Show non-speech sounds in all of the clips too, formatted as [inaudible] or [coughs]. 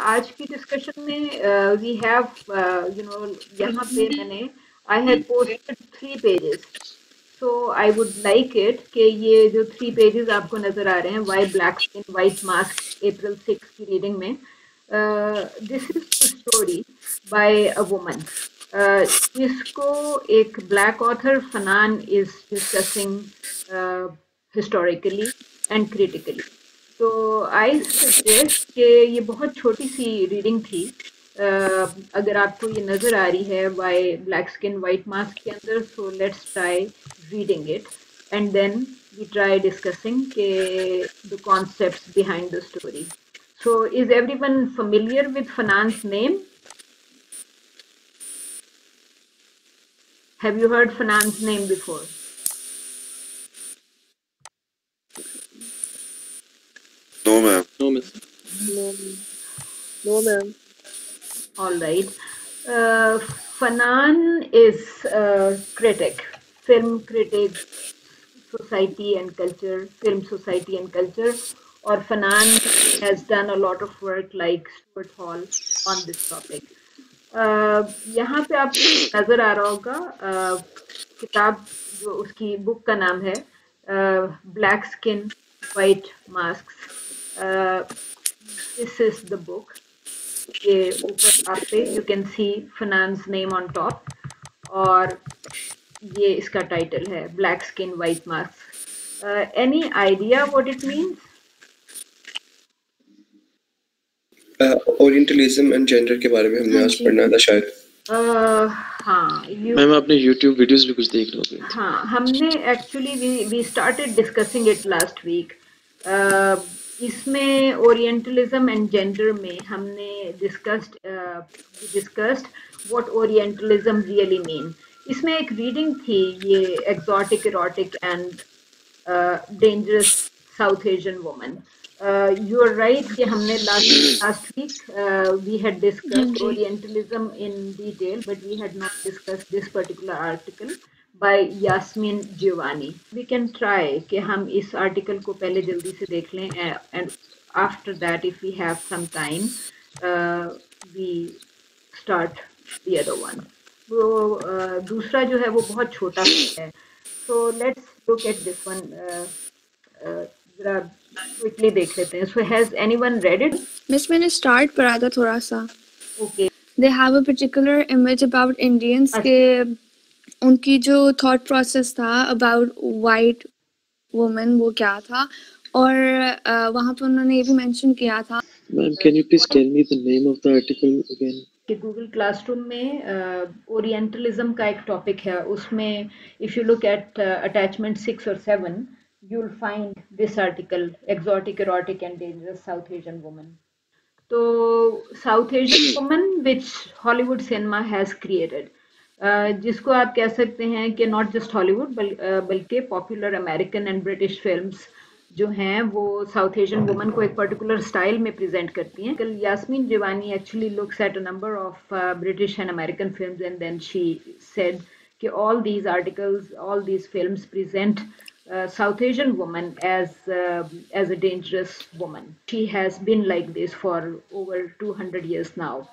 आज की डिस्कशन में वी हैव यू नो यहाँ पे मैंने I had posted three pages so I would like it कि ये जो थ्री पेजेस आपको नज़र आ रहे हैं why black skin white mask April six की रीडिंग में this is the story by a woman इसको एक black author Fanon is discussing historically and critically तो आई सजेस्ट कि ये बहुत छोटी सी रीडिंग थी। uh, अगर आपको ये नज़र आ रही है why black skin white mask के अंदर so let's try reading it and then we try discussing के the concepts behind the story so is everyone familiar with Fanon's name Have you heard Fanan's name before? No, ma'am. No, miss. No, no ma'am. All right. Uh, Fanan is a critic, film critic, society and culture, film society and culture. Or Fanan has done a lot of work like Stuart Hall on this topic. यहाँ पे आपको नज़र आ रहा होगा किताब जो उसकी बुक का नाम है black skin white mask this is the book ये ऊपर आप पे you can see Fanon's name on top और ये इसका टाइटल है black skin white mask any idea what it means orientalism and gender के बारे में हमने आज पढ़ना था शायद। हाँ मैम आपने YouTube वीडियोस भी कुछ देख लोगे। हाँ हमने actually we we started discussing it last week इसमें ओरिएंटलिज्म एंड जेंडर में हमने discussed discussed what orientalism really mean इसमें एक रीडिंग थी ये exotic erotic and dangerous South Asian woman you are right कि हमने last last week we had discussed orientalism in detail but we had not discussed this particular article by Yasmin Jiwani we can try कि हम इस article को पहले जल्दी से देख लें and after that if we have some time we start the one वो दूसरा जो है वो बहुत छोटा है। So let's look at this one quickly देख लेते हैं। So has anyone read it miss मैंने स्टार्ट करा था थोड़ा सा। Okay they have a particular image about Indians के उनकी जो थॉट प्रोसेस था अबाउट वाइट वुमेन वो क्या था? और uh, वहाँ पे उन्होंने ये भी मेंशन किया था ma'am can you please tell me the name of the article again कि गूगल क्लासरूम में ओरिएंटलिज्म uh, का एक टॉपिक है। उसमें if you look at attachment six और seven you'll find this article exotic erotic and dangerous south asian woman. so south asian woman which hollywood cinema has created uh, जिसको आप कह सकते हैं कि नॉट जस्ट हॉलीवुड बल, बल्कि popular American and British films जो हैं वो साउथ एशियन वुमन को एक पर्टिकुलर स्टाइल में प्रेजेंट करती हैं कल Yasmin Jiwani actually looks at a number of British and American films and then she said कि articles all these films present uh, South Asian woman as uh, as a dangerous woman. She has been like this for over 200 years now.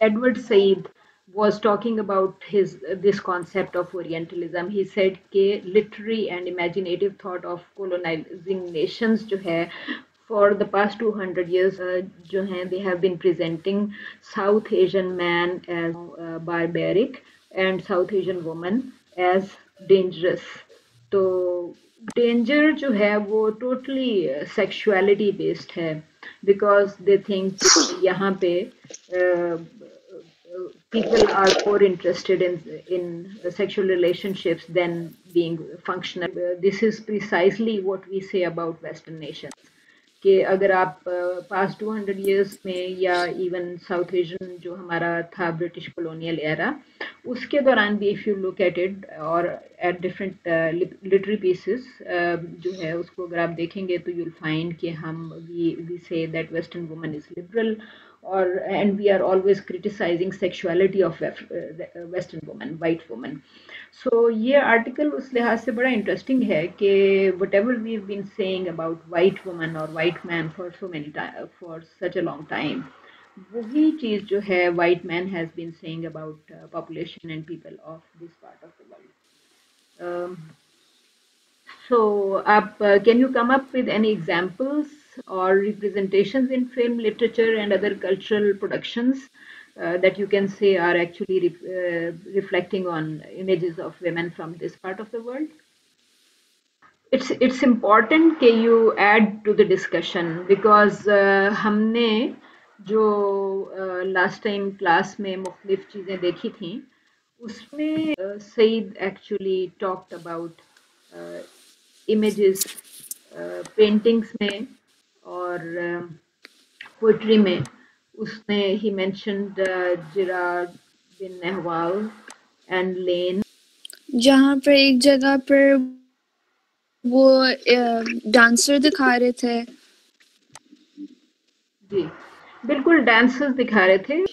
Edward Said was talking about his this concept of Orientalism. He said कि literary and imaginative thought of colonizing nations जो है for the past 200 years uh, जो हैं they have been presenting South Asian man as uh, barbaric and South Asian woman as dangerous. तो danger जो है वो totally sexuality based है because they think यहाँ पे people are more interested in in sexual relationships than being functional. Uh, this is precisely what we say about Western nations. कि अगर आप पास टू हंड्रेड ईयर्स में या इवन साउथ एशियन जो हमारा था ब्रिटिश कॉलोनियल एरा उसके दौरान भी if you look at it और एट डिफरेंट लिटरी पीसेस जो है उसको अगर आप देखेंगे तो यूल फाइंड कि हम we we say that western woman is liberal और and we are always criticising sexuality of western woman white woman so so, ये आर्टिकल उस लिहाज से बड़ा इंटरेस्टिंग है कि whatever we been saying about white woman और white man for so many for such a long time वही चीज जो है white man has been saying about uh, population and people of this part of the world um, so uh, can you come up with any examples or representations in film literature and other cultural productions uh, that you can say are actually re uh, reflecting on images of women from this part of the world it's it's important that you add to the discussion because uh, हमने जो last time class में मुख्तलिफ चीज़ें देखी थी उसमें Said actually talked about images paintings में और पोइट्री में उसने ही मेंशनड जिराड बिन नहवाल एंड लेन जहाँ पर एक जगह पर वो डांसर दिखा रहे थे। जी बिल्कुल डांसर्स दिखा रहे थे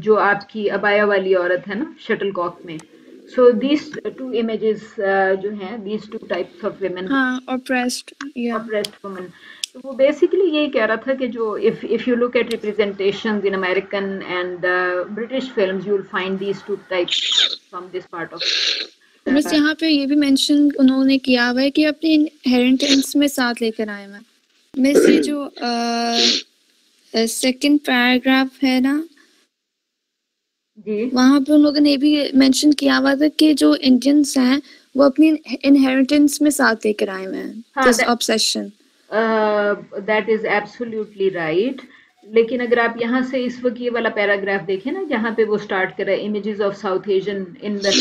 जो आपकी अबाया वाली औरत है ना शटल कॉक में सो दीज टू इमेजेस जो हैं these two types of women हाँ ऑप्रेस्ड या ऑप्रेस्ड वुमेन तो वो बेसिकली यही कह रहा था कि जो if if you look at representations in American and British films you will find these two types from this part of बस यहाँ पे ये भी मेंशन उन्होंने किया हुआ है कि अपने इनहेरिटेंस में साथ लेकर आए हैं। मैं से जो सेकंड पैराग्राफ है ना जी। वहाँ पे उन लोगों ने भी मेंशन किया हुआ था कि जो इंडियंस हैं वो अपनी इनहेरिटेंस में साथ लेकर आए हुए हैं। हाँ, obsession that is absolutely right लेकिन अगर आप यहाँ से इस वक्त ये वाला पैराग्राफ देखें ना जहाँ पे वो स्टार्ट कर रहा है images of South Asian in the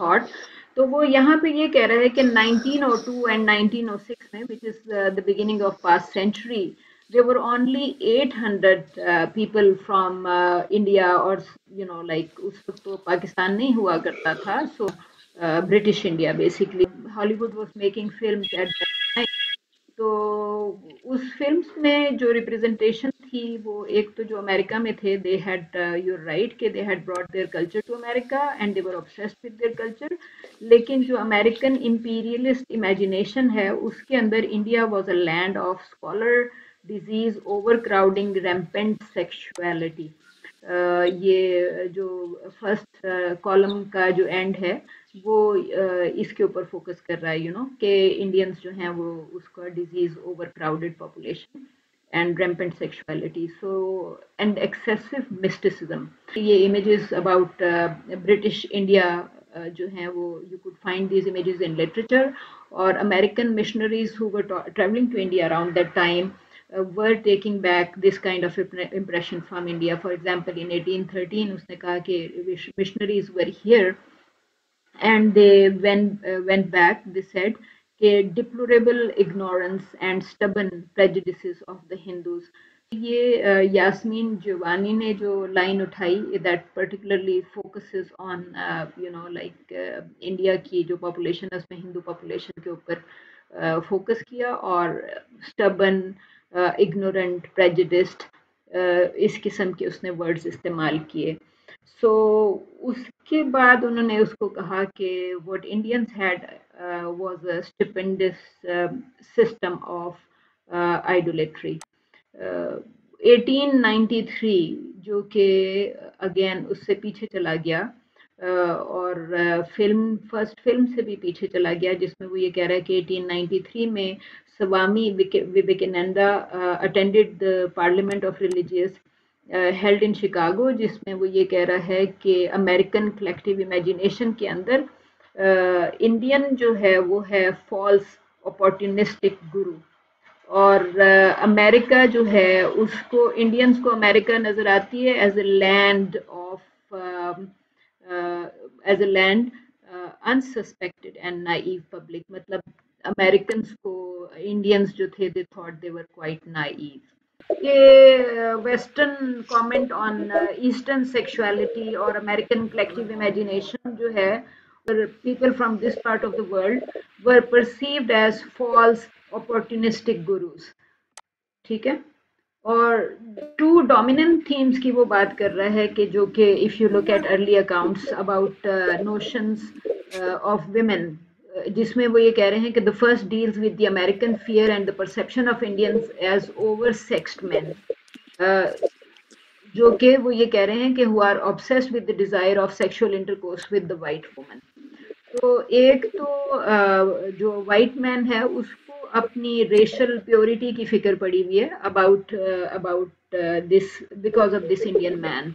thought तो वो यहाँ पे ये कह रहा है कि 1902 एंड 1906 में which is the beginning of past century there were only 800 uh, people from uh, India or you know like उस वक्त तो पाकिस्तान नहीं हुआ करता था British India basically. Hollywood was making films at that time तो उस फ़िल्म में जो रिप्रेजेंटेशन थी, वो एक तो जो अमेरिका में थे दे हैड यूर राइट के they had brought their culture to America and they were obsessed with their culture लेकिन जो अमेरिकन इंपीरियलिस्ट इमेजिनेशन है, उसके अंदर India was a land of squalor disease over crowding rampant sexuality ये जो first column का जो एंड है वो इसके ऊपर फोकस कर रहा है यू नो कि इंडियंस जो हैं वो उसका disease over crowded population and rampant sexuality so and excessive mysticism ये इमेजेस अबाउट ब्रिटिश इंडिया जो हैं वो you could find these images in literature और American missionaries who were travelling to India around that time were taking back this kind of impre- impression from India. For example, in 1813, उसने कहा कि missionaries were here and they went uh, went back. They said कि deplorable ignorance and stubborn prejudices of the Hindus. ये Yasmin Giovanni ने जो line उठाई that particularly focuses on you know like India की जो पॉपुलेशन है उसमें हिंदू पॉपुलेशन के ऊपर फोकस किया और स्टबन इग्नोरेंट प्रेजिडिस्ड इस किस्म के उसने वर्ड्स इस्तेमाल किए सो उसके बाद उन्होंने उसको कहा कि what Indians had was a stupendous system of idolatry 1893 जो कि अगेन उससे पीछे चला गया uh, और फ़िल्म फ़र्स्ट फ़िल्म से भी पीछे चला गया जिसमें वो ये कह रहा है कि 1893 में Swami Vivekananda attended the parliament of of Religious in Chicago जिसमें वो ये कह रहा है कि अमेरिकन कलेक्टिव इमेजिनेशन के अंदर इंडियन uh, जो है वो है फॉल्स अपॉर्चुनिस्टिक गुरु और अमेरिका uh, जो है उसको इंडियंस को अमेरिका नज़र आती है as a land of as a land unsuspected and naive public मतलब अमेरिकन को इंडियंस जो थे they thought they were quite naive ये western comment on eastern sexuality और अमेरिकन कलेक्टिव इमेजिनेशन जो है people from this part of the world were perceived as false, opportunistic gurus. ठीक है? और टू डोमिनेंट थीम्स की वो बात कर रहा है कि जो कि if you look at early accounts about notions of women जिसमें वो ये कह रहे हैं कि the first deals with the American fear and the perception of Indians as over sexed man जो कि वो ये कह रहे हैं कि who are obsessed with the desire of sexual intercourse with the white woman तो एक तो जो वाइट मैन है, उसको अपनी रेशल प्योरिटी की फ़िक्र पड़ी हुई है about about this because of this Indian man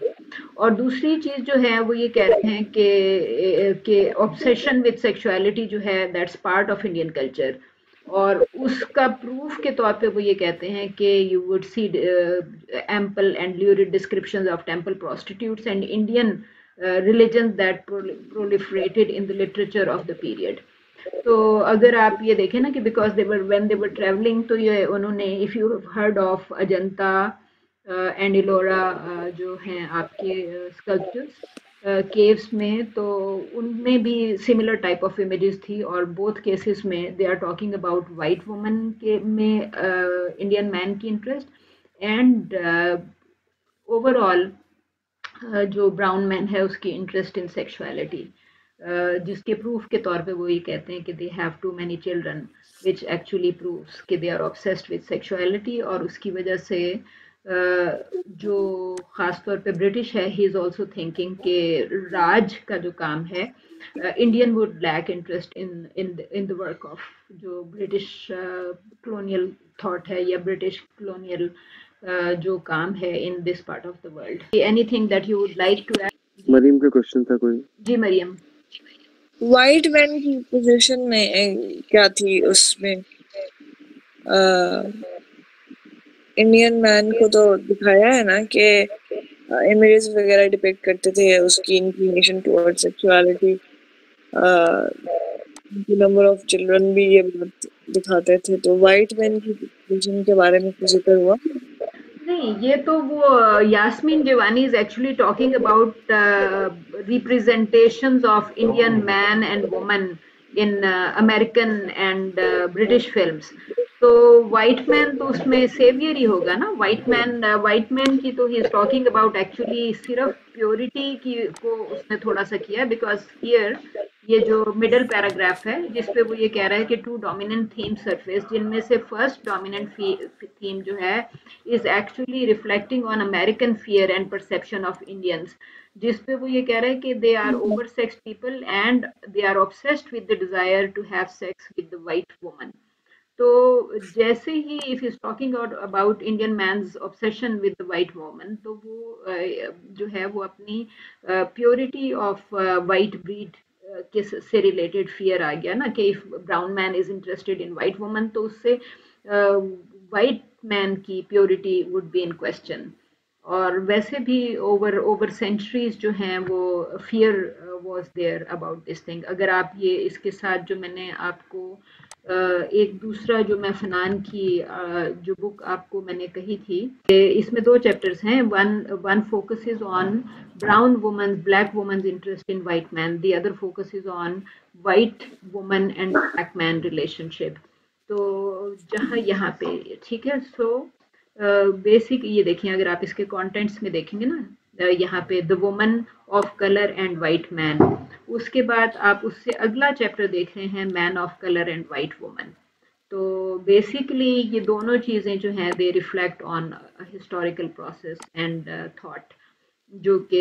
और दूसरी चीज़ जो है, वो ये कह रहे हैं कि कि ऑब्सेशन विद सेक्सुअलिटी जो है that's part of Indian culture और उसका प्रूफ के तौर पे वो ये कहते हैं कि you would see ample and lurid description of temple prostitutes and Indian religion that proliferated in the literature of the period तो अगर आप ये देखें ना कि because they were when they were travelling तो ये उन्होंने if you heard of Ajanta and Ellora जो हैं आपके स्कल्पचर्स uh, केव्स में तो उनमें भी सिमिलर टाइप ऑफ़ इमेजेस थी और बोथ केसेस में they are talking about white woman के में इंडियन मैन की इंटरेस्ट एंड ओवरऑल जो ब्राउन मैन है, उसकी इंटरेस्ट इन सेक्सुअलिटी जिसके प्रूफ के तौर पे वो ये कहते हैं कि they have too many children which actually proves कि they are obsessed with sexuality और उसकी वजह से जो ख़ास तौर पे ब्रिटिश है ही इज़ ऑल्सो थिंकिंग कि राज का जो काम है Indian would lack interest in in in the work of जो ब्रिटिश कलोनियल थाट है या ब्रिटिश कलोनियल जो काम है in this part of the world anything that you would like to add Mariam का क्वेश्चन था कोई? जी मरियम वाइट मैन की पोजीशन में क्या थी उसमें? इंडियन मैन को तो दिखाया है ना कि इमेजेस वगैरह डिपेक्ट करते थे उसकी inclination toward sexuality number of children भी ये दिखाते थे। तो वाइट मैन की पोजीशन के बारे में कुछ ज़िक्र हुआ? नहीं ये तो वो Yasmin Jiwani is actually talking about representations of Indian man and woman in American and British films तो वाइट मैन तो उसमें सेवियर ही होगा ना? वाइट मैन वाइट मैन की तो he is talking about actually सिर्फ़ प्योरिटी की को उसने थोड़ा सा किया बिकॉज़ हियर ये जो मिडल पैराग्राफ है जिसपे वो ये कह रहा है कि टू डोमिनेंट थीम सरफेस जिनमें से फ़र्स्ट डोमिनेंट थीम जो है is actually reflecting on American fear and perception of Indians जिसपे वो ये कह रहा है कि they are over sex people and they are obsessed with the desire to have sex with the white woman तो जैसे ही if is talking about Indian man's obsession with white woman तो वो जो है वो अपनी प्योरिटी ऑफ़ वाइट ब्रीड के से रिलेटेड फियर आ गया ना कि if brown man is interested in white woman तो उससे वाइट मैन की purity would be in question और वैसे भी ओवर ओवर सेंचुरीज जो हैं वो fear was there about this thing अगर आप ये इसके साथ जो मैंने आपको एक दूसरा जो मैं फनान की जो बुक आपको मैंने कही थी इसमें दो चैप्टर्स हैं। One one focus is on brown woman black woman interest in white man the other focus is on white woman and black man relationship तो जहाँ यहाँ पे, ठीक है? सो बेसिक ये देखिए, अगर आप इसके कंटेंट्स में देखेंगे ना यहाँ पे the woman of colour and white man उसके बाद आप उससे अगला चैप्टर देख रहे हैं man of colour and white woman तो बेसिकली ये दोनों चीज़ें जो हैं they reflect on historical process and thought जो कि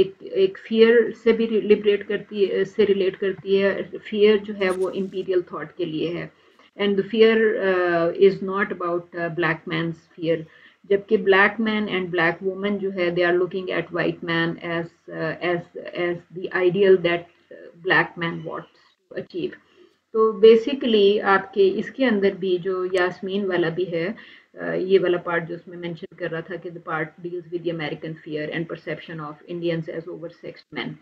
एक एक फियर से भी लिबरेट करती है से रिलेट करती है। फियर जो है वो इम्पीरियल थॉट के लिए है। And the fear is not about black man's fear जबकि black man and black woman जो है they are looking at white man as as as the ideal that black man wants to achieve तो basically आपके इसके अंदर भी जो यास्मीन वाला भी है uh, ये वाला पार्ट जो उसमें मेंशन कर रहा था कि the part deals with the American fear and perception of Indians as over sex man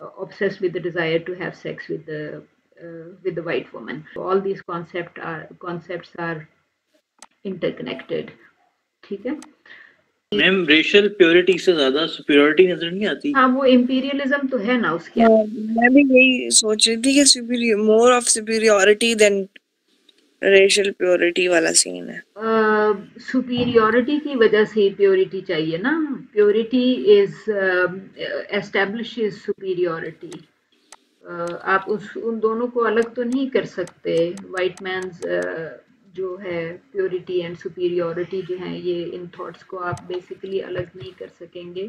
obsessed with the desire to have sex with the uh, with the white woman. So all these concept are concepts are interconnected. ठीक है? Ma'am racial purity से ज़्यादा superiority नज़र नहीं आती? हाँ वो imperialism तो है ना उसके। हाँ, मैं भी यही सोच रही थी कि superior more of superiority than racial purity वाला सीन है। सुपीरियरिटी uh, की वजह से प्योरिटी चाहिए ना। प्योरिटी इज़ एस्टेब्लिशेस सुपीरियरिटी आप उस उन दोनों को अलग तो नहीं कर सकते। वाइट मैंस जो है प्योरिटी एंड सुपीरियोरिटी जो है, ये इन थॉट्स को आप बेसिकली अलग नहीं कर सकेंगे।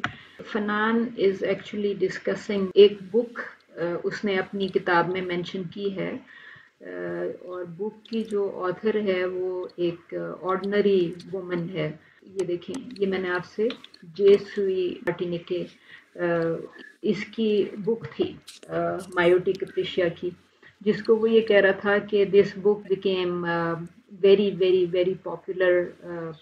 फनान इज़ एक्चुअली डिस्कसिंग एक बुक उसने अपनी किताब में मेंशन की है। और बुक की जो ऑथर है, वो एक ऑर्डनरी वुमन है। ये देखें, ये मैंने आपसे जे सुई मार्टिनिके इसकी बुक थी मायोटिक प्रिशिया की, जिसको वो ये कह रहा था कि this book became very very very popular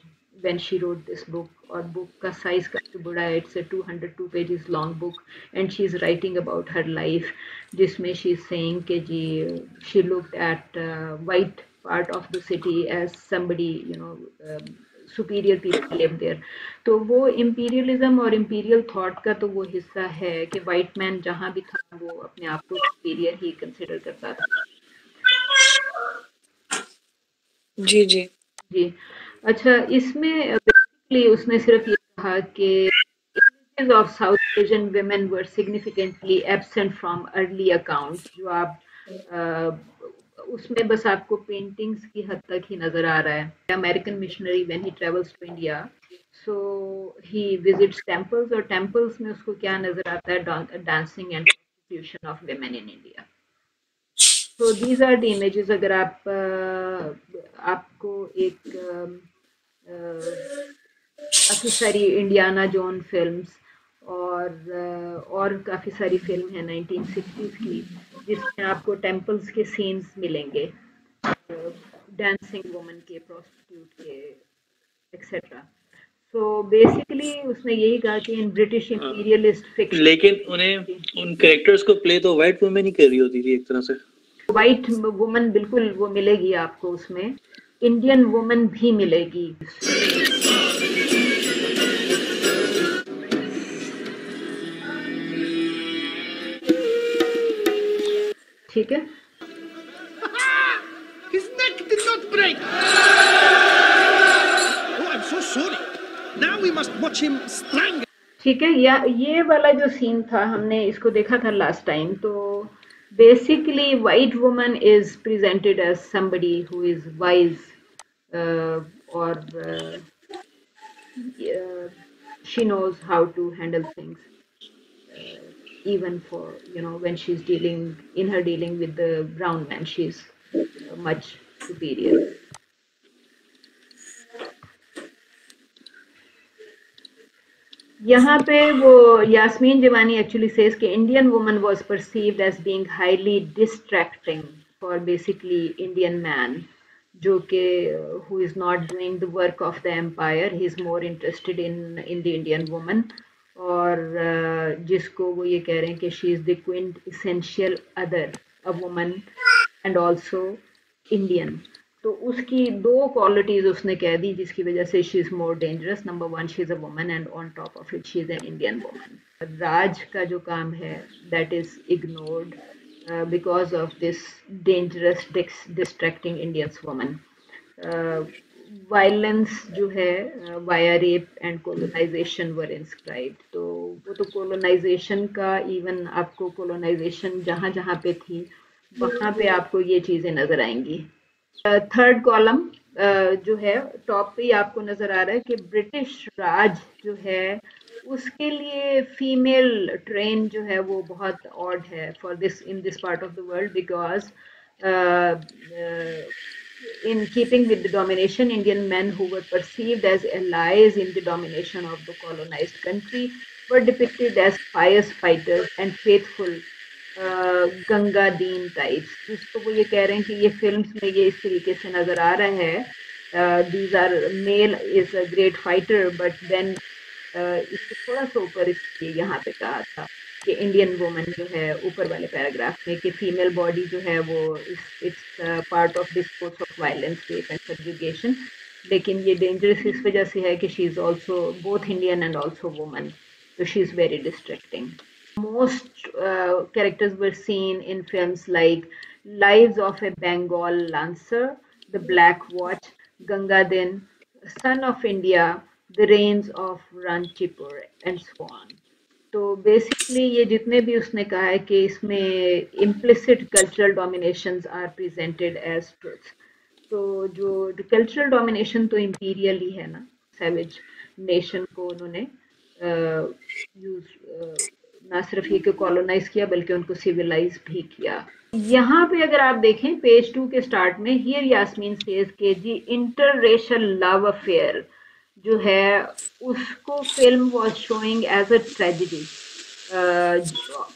when she wrote this book और book का size बड़ा है it's a 202 pages long book and she's writing about her life जिसमें she's saying कि जी she looked at uh, white part of the city as somebody you know um, superior people live there तो वो imperialism और imperial thought का तो वो हिस्सा है कि white man जहाँ भी था वो अपने आप को superior ही consider करता था जी जी। जी। अच्छा इसमें बेसिकली उसने सिर्फ़ ये कहा कि of South Asian women were significantly absent from early accounts जो आप आ, उसमें बस आपको पेंटिंग्स की हद तक ही नज़र आ रहा है। American missionary when he travels to India so he visits temples और टेंपल्स में उसको क्या नज़र आता है? Dancing and of women in India so these are the images अगर आप आपको एक काफ़ी सारी इंडियाना जोन फिल्म्स और और काफ़ी सारी फ़िल्म है 1960s की जिसमें आपको टेम्पल्स के सीन्स मिलेंगे डांसिंग वुमन के प्रोस्टिट्यूट के एक्सेट्रा सो बेसिकली उसने यही कहा कि इन ब्रिटिश इंपीरियलिस्ट फिक्शन लेकिन उन्हें उन कैरेक्टर्स को प्ले तो वाइट वुमेन ही कर रही होती थी एक तरह से। वाइट वुमन बिल्कुल वो मिलेगी आपको उसमें इंडियन वुमन भी मिलेगी ठीक है His neck did not break. Oh, I'm so sorry. Now we must watch him strangle. ठीक है या ये वाला जो सीन था हमने इसको देखा था लास्ट टाइम तो basically white woman is presented as somebody who is wise uh, or uh, she knows how to handle things uh, even for you know when she's dealing in her dealing with the brown man she's much superior. यहाँ पे वो Yasmin Jiwani actually says कि Indian woman was perceived as being highly distracting for basically Indian man जो कि who is not doing the work of the empire he is more interested in in the Indian woman और uh, जिसको वो ये कह रहे हैं कि she is the quintessential other a woman and also Indian तो उसकी दो क्वालिटीज उसने कह दी, जिसकी वजह से she is more dangerous number one she is a woman and on top of it she is an Indian woman Raj का जो काम है that is ignored because of this dangerous distracting Indians woman violence जो है via rape and colonization were inscribe तो वो तो colonization का इवन आपको कोलोनाइजेशन जहाँ जहाँ पे थी, वहाँ पे आपको ये चीज़ें नज़र आएँगी। थर्ड कॉलम जो है टॉप पे आपको नज़र आ रहा है कि ब्रिटिश राज जो है, उसके लिए फीमेल ट्रेन जो है, वो बहुत ऑड है for this in this part of the world because in keeping with the domination Indian man who perceived as allies in the domination of the colonized country were depicted as fire fighters and faithful Gunga Din types जिसको वो ये कह रहे हैं कि ये films में ये इस तरीके से नज़र आ रहा है। These are male is a great fighter but then इससे थोड़ा सा ऊपर इसके यहाँ पे कहा था कि इंडियन वुमन जो है, ऊपर वाले पैराग्राफ में कि फीमेल बॉडी जो है वो it's part of discourse of violence rape and subjugation लेकिन ये डेंजरस इस वजह से है कि she is also both Indian and also woman तो she is very distracting most uh, characters were seen in films like Lives of a Bengal Lancer, The Black Watch, Gangadin, Son of India, The Reigns of Ranchipur, and so on. तो basically ये जितने भी उसने कहा है कि इसमें implicit cultural dominations are presented as truths. तो जो कल्चरल डोमिनेशन तो इम्पीरियल ही है ना सैवेज नेशन को उन्होंने यूज़ ना सिर्फ़ ये कॉलोनाइज किया, बल्कि उनको सिविलाइज भी किया। यहाँ पे अगर आप देखें पेज टू के स्टार्ट में हियर यास्मीन सेज के जी इंटर रेशल लव अफेयर जो है, उसको film was showing as a tragedy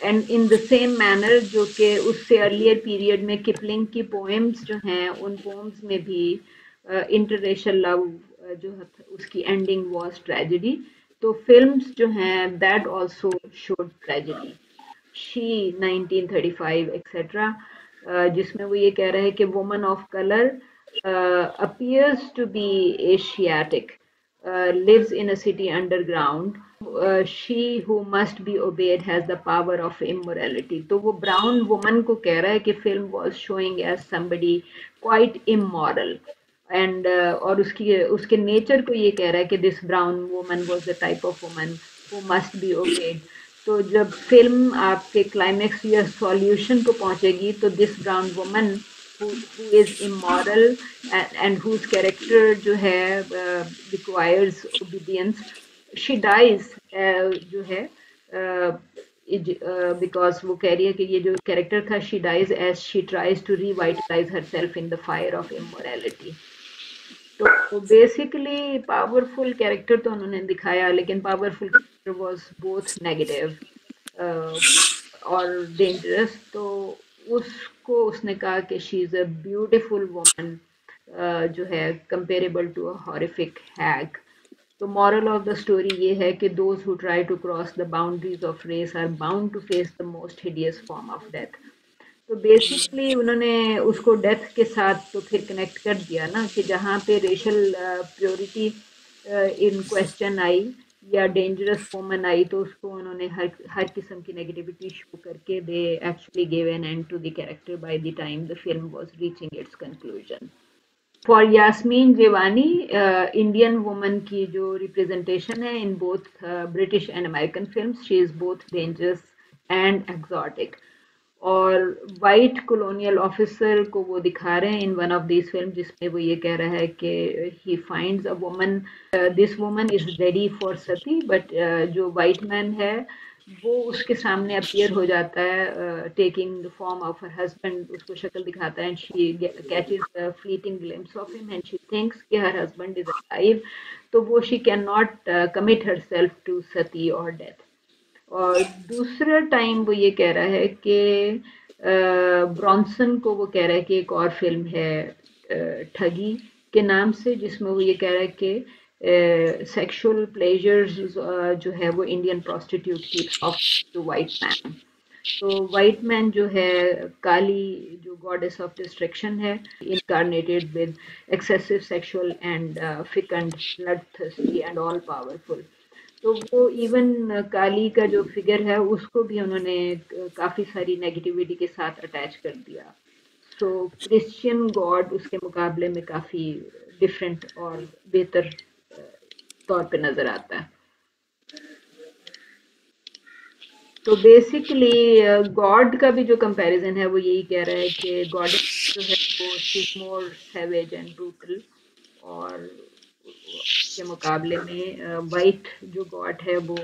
and in the same manner जो कि उससे अर्लियर पीरियड में किपलिंग की पोएम्स जो हैं, उन पोएम्स में भी इंटर रेशल लव जो उसकी एंडिंग वाज ट्रेजिडी तो फ़िल्म जो हैं that also showed tragedy she 1935 etcetera जिसमें वो ये कह रहे हैं कि woman of colour appears to be Asiatic lives in a city underground she who must be obeyed has the power of immorality तो वो ब्राउन वुमन को कह रहा है कि film was showing as somebody quite immoral and uh, और उसकी उसके नेचर को ये कह रहा है कि this brown woman was the type of woman who must be obeyed तो जब फ़िल्म आपके क्लाइमेक्स या सॉल्यूशन को पहुंचेगी तो this brown woman who is immoral and, and whose जो है uh, obedience she dies uh, जो है बिकॉज़ uh, वो कह रही है कि ये जो कैरेक्टर था she dies as she tries to revitalize herself in the fire of immorality तो बेसिकली पावरफुल कैरेक्टर तो उन्होंने दिखाया, लेकिन powerful character was both negative और डेंजरस तो उसको उसने कहा कि she is a beautiful woman जो है comparable to a horrific hag तो मॉरल ऑफ़ द स्टोरी ये है कि those who try to cross the boundaries of race are bound to face the most hideous form of death तो basically उन्होंने उसको death के साथ तो फिर कनेक्ट कर दिया ना कि जहाँ पे रेशल प्योरिटी इन क्वेश्चन आई या डेंजरस वोमन आई तो उसको उन्होंने हर हर किस्म की नेगेटिविटी शो करके they actually give an end to the character by the time the film was reaching its conclusion for Yasmin Jiwani Indian woman की जो रिप्रेजेंटेशन है in both British and American film she is both dangerous and exotic और white colonial officer को वो दिखा रहे हैं in one of this film जिसमें वो ये कह रहा है कि he finds a woman this woman is ready for sati but जो वाइट मैन है, वो उसके सामने अपियर हो जाता है taking the form of her husband उसको शक्ल दिखाता है and she catches fleeting glimpse of him and she thinks कि हर हस्बैंड इज़ अलाइव तो वो she can not commit her self to sati और डेथ और दूसरा टाइम वो ये कह रहा है कि ब्रॉन्सन को वो कह रहा है कि एक और फ़िल्म है ठगी के नाम से, जिसमें वो ये कह रहा है कि सेक्सुअल प्लेजर्स जो है वो इंडियन प्रोस्टिट्यूट की ऑफ़ टू वाइट मैन तो वाइट मैन जो है, काली जो गॉडेस ऑफ़ डिस्ट्रक्शन है incarnated with excessive sexual and fecund blood and all powerful तो वो इवन काली का जो फिगर है, उसको भी उन्होंने काफ़ी सारी नेगेटिविटी के साथ अटैच कर दिया। सो क्रिश्चियन गॉड उसके मुकाबले में काफ़ी डिफरेंट और बेहतर तौर पे नज़र आता है। तो बेसिकली गॉड का भी जो कंपैरिजन है, वो यही कह रहा है कि गॉड जो है वो मोर सेवेज एंड ब्रूटल और के मुकाबले में वाइट जो गॉड है, वो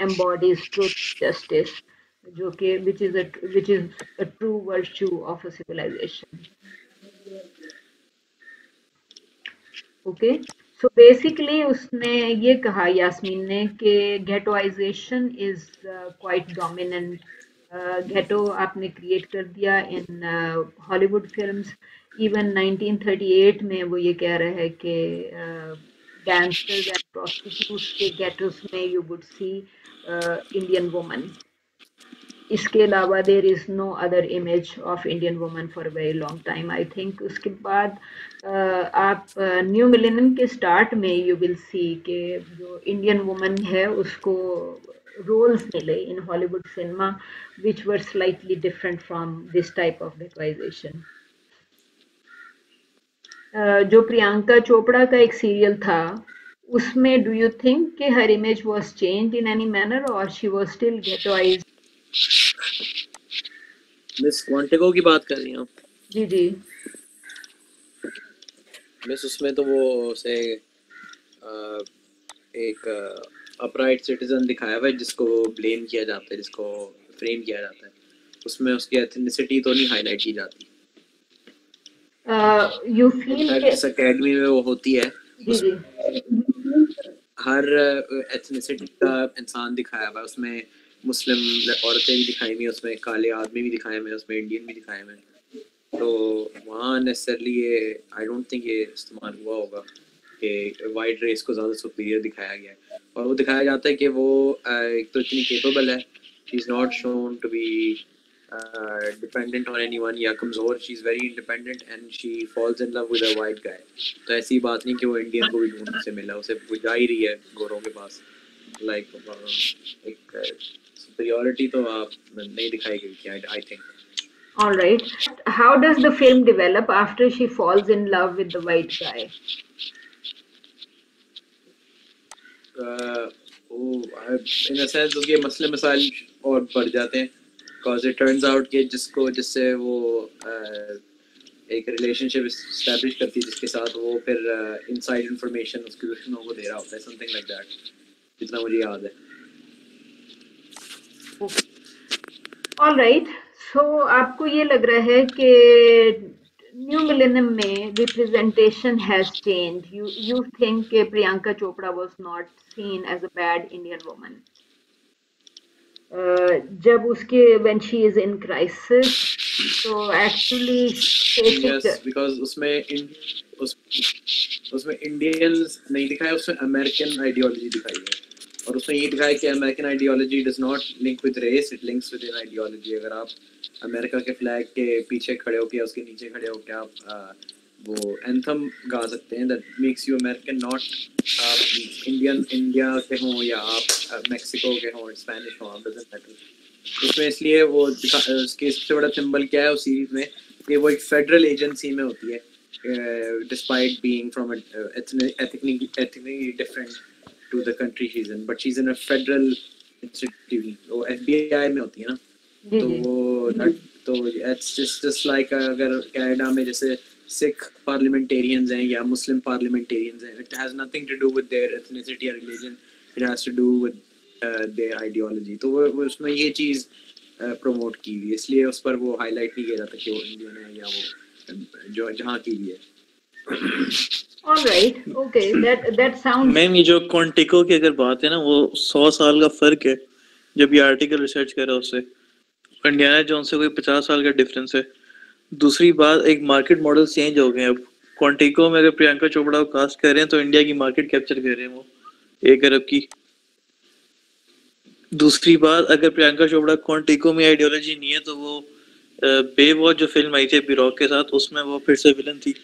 एम्बॉडीज ट्रूथ जस्टिस जो कि which is which is a true virtue of a civilization okay so basically उसने ये कहा यास्मीन ने, कि ghettoization is quite dominant ghetto आपने क्रिएट कर दिया इन हॉलीवुड फिल्म्स इवन 1938 में वो ये कह रहे हैं कि dancers and prostitutes के ghettos में you would see uh, Indian इसके अलावा there is no other image of Indian woman for very long time I think उसके बाद uh, आप न्यू uh, मिलेनियम के स्टार्ट में यू विल सी कि जो इंडियन वुमन है उसको रोल्स मिले in Hollywood cinema which were slightly different from this type of डिक्वाइजेशन जो प्रियंका चोपड़ा का एक सीरियल था उसमें डू यू थिंक कि her image was change in any manner और she was still गेटोइज miss Quantico की बात कर रही हैं। जी जी। मिस उसमें तो वो से एक अपराइट सिटीजन दिखाया हुआ है जिसको ब्लेम किया जाता है जिसको फ्रेम किया जाता है। उसमें उसकी एथनिसिटी तो नहीं हाईलाइट की जाती। यू फील एकेडमी में वो होती है। हर एथनिसिटी का इंसान दिखाया हुआ है। उसमें मुस्लिम औरतें भी दिखाई हुई उसमें काले आदमी भी दिखाए हुए हैं। उसमें इंडियन भी दिखाए हुए हैं। तो वहाँ नेसेसरली ये आई डोंट थिंक ये इस्तेमाल हुआ होगा कि वाइट रेस को ज़्यादा सुपीरियर दिखाया गया है। और वो दिखाया जाता है कि वो एक तो इतनी केपेबल है। Is not shown to be dependent on anyone या कमज़ोर she is very independent and she falls in love with a white guy तो ऐसी बात नहीं कि वो इंडियन को भी ढूँढने से मिला उसे वो जा ही रही है गोरों के पास। लाइक एक सुपीरियरिटी तो आप नहीं दिखाई गई I think all right. How does the film develop after she falls in love with the white guy? Uh, oh, I, in a sense उसके मसले मसाइल और बढ़ जाते हैं। बिकॉज़ इट टर्न्स आउट कि जिसको जिससे वो uh, एक रिलेशनशिप एस्टैब्लिश करती है जिसके साथ वो फिर इनसाइड uh, इंफॉर्मेशन उसके दुश्मनों को दे रहा होता है समथिंग लाइक दैट जितना मुझे याद है। All right. So आपको ये लग रहा है कि न्यू मिलेनियम में representation has change you you think कि Priyanka Chopra was not seen as a bad Indian woman जब उसके when she is in crisis तो एक्चुअली yes because उसमें उस, उसमें इंडियंस नहीं दिखाया उसमें अमेरिकन आइडियोलॉजी दिखाई है। और उसमें ये दिखाया कि American ideology does not link with race it links with in ideology अगर आप अमेरिका के फ्लैग के पीछे खड़े हो या उसके नीचे खड़े होकर आप आ, वो एंथम गा सकते हैं that makes you American not आप इंडियन इंडिया के हों या आप मेक्सिको के हों स्पेनिश हों आप डजेंट मैटर उसमें इसलिए वो उसके सबसे बड़ा सिंबल क्या है उस सीरीज़ में? कि वो एक फेडरल एजेंसी में होती है despite being from ethnically ethnically different to the country she's in but she's in a federal institution वो FBI में होती है ना? तो वो तो it's just just like अगर कनाडा में जैसे सिख पार्लियामेंटेरियंस हैं या मुस्लिम पार्लियामेंटेरियंस हैं. It has nothing to do with their ethnicity or religion. It has to do with uh, their ideology. तो वो, वो उसमें ये चीज़ प्रमोट की हुई इसलिए उस पर वो हाईलाइट नहीं किया जाता कि वो इंडियन है या वो जो जहाँ की भी है। All right. Okay. That that sounds. Ma'am ये जो क्वांटिको की अगर बात है ना वो सौ साल का फ़र्क है। जब ये आर्टिकल रिसर्च करा उससे। इंडियाना जोन से कोई पचास साल का डिफरेंस है। दूसरी बात एक मार्केट मॉडल चेंज हो गए अब। क्वांटिको में अगर प्रियंका चोपड़ा को कास्ट कर रहे हैं तो इंडिया की मार्केट कैप्चर कर रहे हैं वो। एक अरब की। दूसरी बात अगर प्रियंका चोपड़ा क्वांटिको में आइडियोलॉजी नहीं है तो वो बेवॉच जो फ़िल्म आई थी बिरॉक के साथ उसमें वो फिर से विलन थी।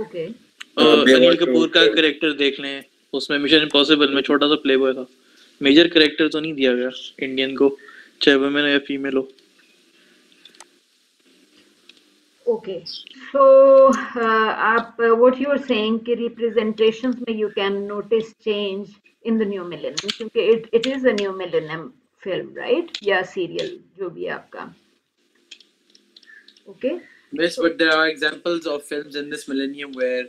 Okay okay. अनिल कपूर का करेक्टर देख लें। उसमें मिशन इम्पॉसिबल में छोटा सा प्ले बॉय था। मेजर करेक्टर तो नहीं दिया गया इंडियन को चाहे वुमेन हो या फीमेल हो। ओके सो आप व्हाट यू आर सेइंग कि रिप्रेजेंटेशंस में you can notice change in the new millennium क्योंकि it it is a new millennium film right या सीरियल जो भी है आपका okay okay? Yes, but there are examples of films in this millennium where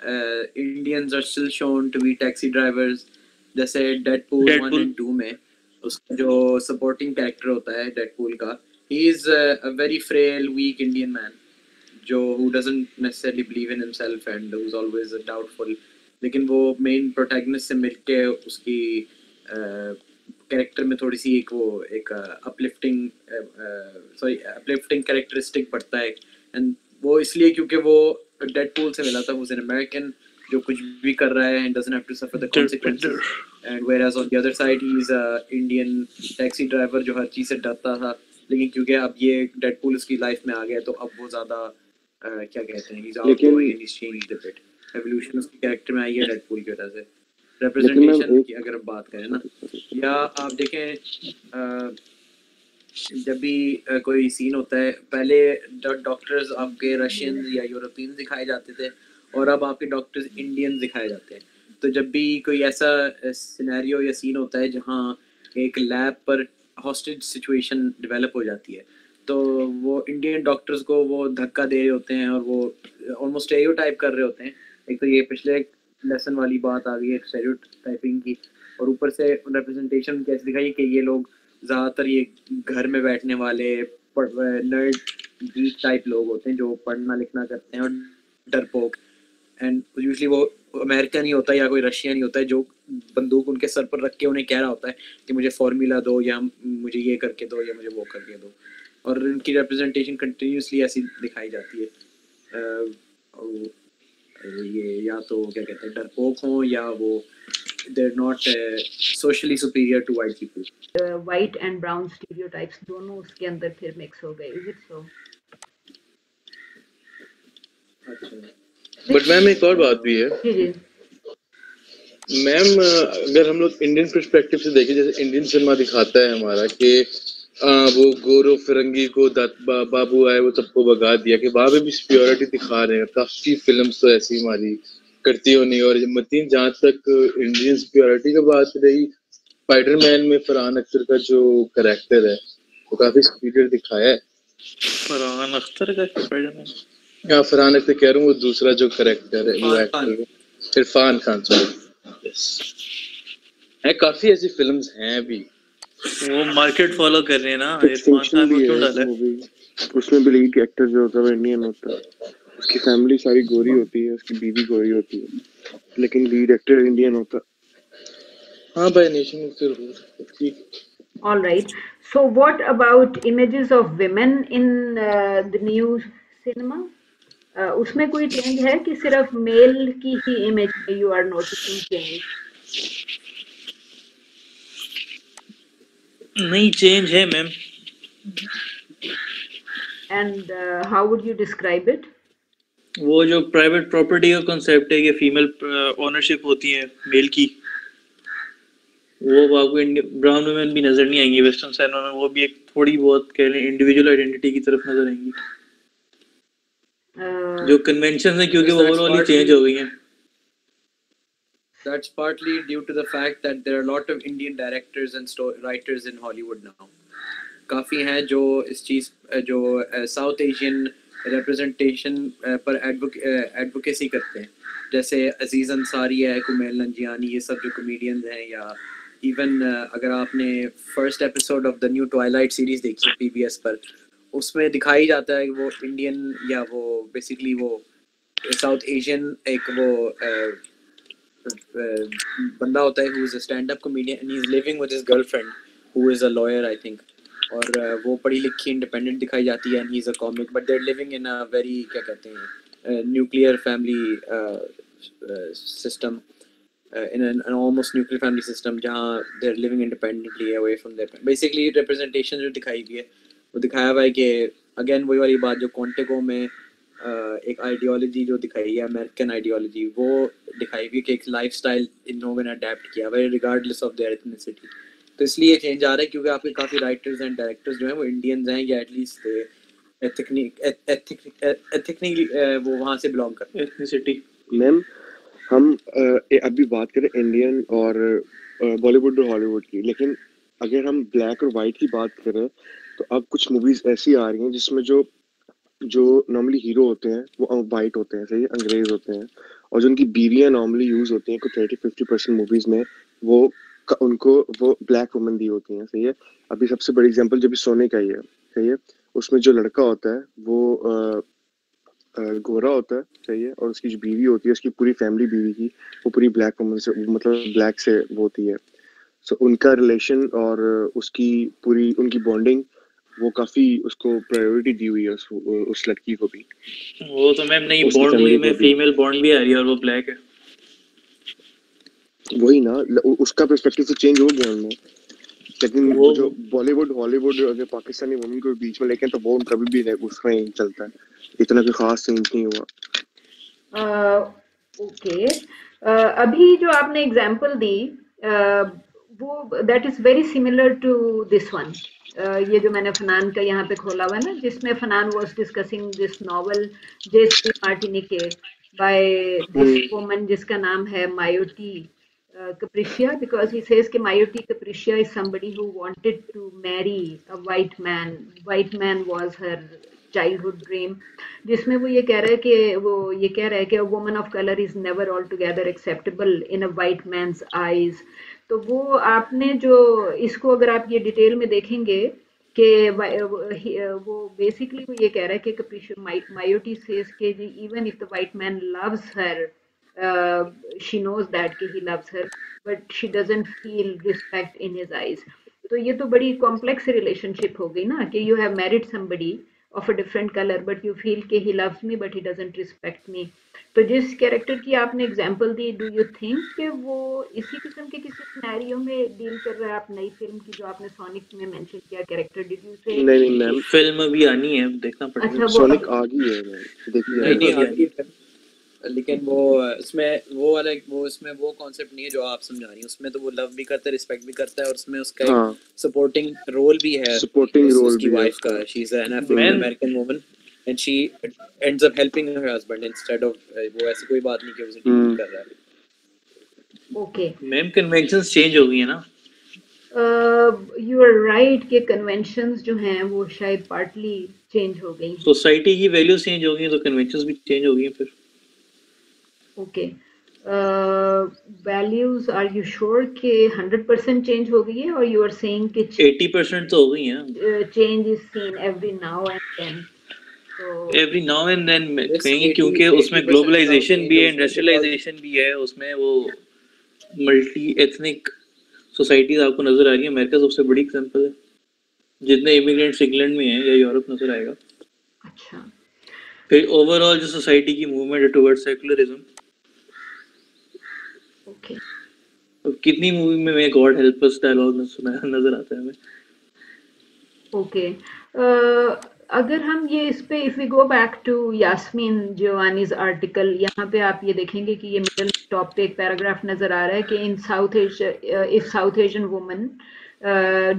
uh, Indians are still shown to be taxi drivers. जैसे Deadpool, Deadpool. one and two में उसका जो supporting character होता है Deadpool का he is a, a very frail weak Indian man जो who doesn't necessarily believe in himself and who's always a doubtful लेकिन वो main protagonist से मिलके उसकी कैरेक्टर में थोड़ी सी एक वो एक अपलिफ्टिंग सॉरी अपलिफ्टिंग कैरेक्टरिस्टिक पड़ता है। एंड वो इसलिए क्योंकि वो डेडपूल से मिला था वो एन अमेरिकन जो कुछ भी कर रहा है and doesn't have to suffer the consequences and whereas on the other side he is a Indian taxi driver जो हर चीज़ से डरता था। लेकिन क्योंकि अब ये डेडपूल उसकी लाइफ में आ गया तो अब वो ज़्यादा क्या कहते हैं बिट एवोल्यूशन उसके कैरेक्टर में आई है डेडपूल की वजह से। रिप्रेजेंटेशन की अगर बात करें ना या आप देखें जब भी कोई सीन होता है पहले डॉक्टर्स आपके रशियन या यूरोपियन दिखाए जाते थे और अब आपके डॉक्टर्स इंडियन दिखाए जाते हैं। तो जब भी कोई ऐसा सिनेरियो या सीन होता है जहाँ एक लैब पर हॉस्टेज सिचुएशन डेवलप हो जाती है तो वो इंडियन डॉक्टर्स को वो धक्का दे रहे होते हैं और वो ऑलमोस्ट स्टेरियोटाइप कर रहे होते हैं। एक तो ये पिछले लेसन वाली बात आ गई है स्टेरियोटाइपिंग की। और ऊपर से रिप्रेजेंटेशन कैसे दिखाई कि ये लोग ज़्यादातर ये घर में बैठने वाले नर्ड टाइप लोग होते हैं जो पढ़ना लिखना करते हैं और डरपोक। एंड यूजली वो अमेरिकन ही होता है या कोई रशियन ही होता है जो बंदूक उनके सर पर रख के उन्हें कह रहा होता है कि मुझे फॉर्मूला दो या मुझे ये करके दो या मुझे वो करके दो। और इनकी रिप्रेजेंटेशन कंटिन्यूसली ऐसी दिखाई जाती है ये या तो क्या कहते हैं डरपोक हों या वो they're not uh, socially superior to white people. Uh, white and brown stereotypes दोनों उसके अंदर फिर mix हो गए. Is it so? But ma'am एक और बात भी है जी जी मैम अगर हम लोग इंडियन पर्सपेक्टिव से देखें जैसे इंडियन सिनेमा दिखाता है हमारा कि आ, वो गोरो फिरंगी को दत बा, बाबू आए वो सबको भगा दिया कि वहाँ पे भी सिक्योरिटी दिखा रहे हैं। काफ़ी फिल्म्स तो ऐसी हमारी करती हो नहीं और मतीन जहाँ तक इंडियन सिक्योरिटी की बात रही स्पाइडरमैन में फरहान अख्तर का जो करेक्टर है वो काफ़ी सुपीरियर दिखाया है। फरहान अख्तर का स्पाइडरमैन हाँ फरहान अख्तर कह रहा हूँ वो दूसरा जो करेक्टर है वो एक्टर इरफान खान सॉरी है काफ़ी ऐसी फिल्म्स हैं अभी। वो मार्केट फॉलो कर रहे हैं ना इरफान खान को क्यों डाला? है उसमें भी लीड एक्टर जो होता है इंडियन होता है। उसकी फैमिली सारी गोरी होती है उसकी बीवी गोरी होती है। लेकिन लीड एक्टर इंडियन होता हाँ। बाय नेशन फिर ठीक All right. So, what about images of women in uh, the new cinema? Uh, उसमें कोई चेंज है कि सिर्फ़ मेल की ही image you are noticing change नहीं चेंज है ma'am and how would you describe it वो जो प्राइवेट प्रॉपर्टी का कॉन्सेप्ट है कि फीमेल ओनरशिप होती है मेल की. वो आपको ब्राउन वुमेन भी नज़र नहीं आएँगी वेस्टर्न सिनेमा में वो भी एक थोड़ी बहुत कह हैं इंडिविजुअल आइडेंटिटी की तरफ़ नज़र आएँगी. Uh, जो कन्वेंशन है क्योंकि ओवरऑल ही चेंज हो गई हैं. That's partly due to the fact that there are a lot of Indian directors and writers in Hollywood now. काफ़ी हैं जो इस चीज़, जो साउथ एशियन रिप्रेजेंटेशन पर एडवोकेसी करते हैं जैसे अज़ीज़ अंसारी है कुमेल नंजियानी ये सब जो कमेडियंस हैं, या इवन अगर आपने first episode of the new twilight series देखी पीबीएस पर, उसमें दिखाई जाता है वो इंडियन या वो बेसिकली वो साउथ एशियन एक वो बंदा होता है who is a stand up comedian and he is living with his girlfriend who is a lawyer I think और वो पढ़ी लिखी इंडिपेंडेंट दिखाई जाती है and he is a comic but they are living in a very क्या कहते हैं nuclear family system an, an almost nuclear family system जहाँ they're living independently away from their basically representation जो दिखाई गई है वो दिखाया हुआ है कि अगेन वही वाली बात जो कॉन्टेगो में एक आइडियोलॉजी जो दिखाई है अमेरिकन आइडियोलॉजी वो दिखाई हुई कि एक लाइफस्टाइल इन लोगों ने अडेप्ट किया हुआ है रिगार्डलेस ऑफ़ देयर एथनिसिटी तो इसलिए चेंज आ रहा है क्योंकि आपके काफ़ी राइटर्स एंड डायरेक्टर्स जो हैं वो इंडियंस हैं या एटलीस्ट एथिकली वो वहाँ से बिलोंग करते हैं। एथनिसिटी मैम हम अभी बात करें इंडियन और बॉलीवुड और हॉलीवुड की लेकिन अगर हम ब्लैक और वाइट की बात करें तो अब कुछ मूवीज़ ऐसी आ रही हैं जिसमें जो जो नॉर्मली हीरो होते हैं वो वाइट होते हैं सही? अंग्रेज़ होते हैं और जो उनकी बीवियाँ नॉर्मली यूज़ होती हैं कुछ थर्टी फिफ्टी परसेंट मूवीज़ में वो उनको वो ब्लैक वुमन दी होती हैं सही है? अभी सबसे बड़ी एग्जांपल जो भी सोने का ही है सही है? उसमें जो लड़का होता है वो अ, गोरा होता है सही है? और उसकी जो बीवी होती है उसकी पूरी फैमिली बीवी की वो पूरी ब्लैक वुमन से मतलब ब्लैक से वो होती है। सो उनका रिलेशन और उसकी पूरी उनकी बॉन्डिंग वो काफ़ी उसको प्रायोरिटी दी हुई है उस, उस लड़की को भी। वो तो मैम नहीं बॉन्ड मूवी में फीमेल बॉन्ड भी आ रही है और वो ब्लैक है। वही ना उसका पर्सपेक्टिव तो चेंज हो गया उनमें। लेकिन वो- जो बॉलीवुड हॉलीवुड अगर पाकिस्तानी वुमन को बीच में लेके तो वो कभी भी रहे- उसमें ही चलता है। इतना कोई खास चेंज नहीं हुआ। ओके अभी जो आपने एग्जांपल दी वो that is very similar to this one ये जो मैंने फनान का यहाँ पे खोला हुआ है ना जिसमें Fanon was discussing this novel J C Martini के बाय दिस वोमन जिसका नाम है Mayotte Capecia because he says के Mayotte Capecia is somebody who wanted to marry a white man white man was her childhood dream जिसमें वो ये कह रहा है कि वो ये कह रहा है कि woman of colour is never all together acceptable in a white man's eyes तो वो आपने जो, इसको अगर आप ये डिटेल में देखेंगे कि वो बेसिकली वो ये कह रहा है कि मायोटी सेज के जी even if the white man loves her she knows that कि he loves her but she doesn't feel respect in his eyes तो ये तो बड़ी कॉम्प्लेक्स रिलेशनशिप हो गई ना कि you have married somebody of a different colour but you feel कि he loves me but he doesn't respect me तो जिस कैरेक्टर की आपने एग्जांपल दी डू यू थिंक कि वो इसी किस्म के किसी सिनेरियो में डील कर रहा है? आप नई फ़िल्म की जो आपने सोनिक में मेंशन किया कैरेक्टर डिड यू से नहीं नहीं मैम। फ़िल्म अभी आनी है देखना पड़ेगा। अच्छा, सोनिक आ गई है देखिए नहीं नहीं आती है। लेकिन वो उसमें वो वाला वो उसमें वो कॉन्सेप्ट नहीं है जो आप समझा रही हैं। उसमें तो वो लव भी करता है रिस्पेक्ट भी करता है और उसमें उसका हाँ। सपोर्टिंग रोल भी है। उस- role उसकी भी वाइफ का। She is an African American woman and she ends up helping her husband instead of वो ऐसी कोई बात नहीं कि वो उसे हम्म। ट्रीट कर रहा है। ओके मैम कन्वेंशंस चेंज हो गई है ना? यू आर राइट कि कन्वेंशंस जो हैं वो शायद पार्टली चेंज हो गई सोसाइटी की वैल्यूज़ चेंज हो गई तो कन्वेंशंस भी चेंज हो गई फिर। Okay values are you sure कि 100% चेंज हो गई है और यू आर सेइंग कि 80% तो हो गई हैं। Change is seen every now and then every now and then कहेंगे क्योंकि उसमें ग्लोबलाइजेशन भी है इंडस्ट्रियलाइजेशन भी है उसमें वो मल्टी एथनिक सोसाइटीज आपको नज़र आ रही है। अमेरिका सबसे बड़ी एग्जांपल है। जितने इमिग्रेंट्स इंग्लैंड में हैं या यूरोप नज़र आएगा। अच्छा। फिर ओवरऑल जो सोसाइटी की मूवमेंट है टुवर्ड्स सेकुलरिज्म ओके अब कितनी मूवी में मैं गॉड हेल्प अस डायलॉग सुना नज़र आता है हमें। ओके अगर हम ये इस पे if we go back to Yasmin Jiwani's article यहाँ पे आप ये देखेंगे कि ये मिडल टॉप पे एक पैराग्राफ नज़र आ रहा है कि in South Asia if South Asian woman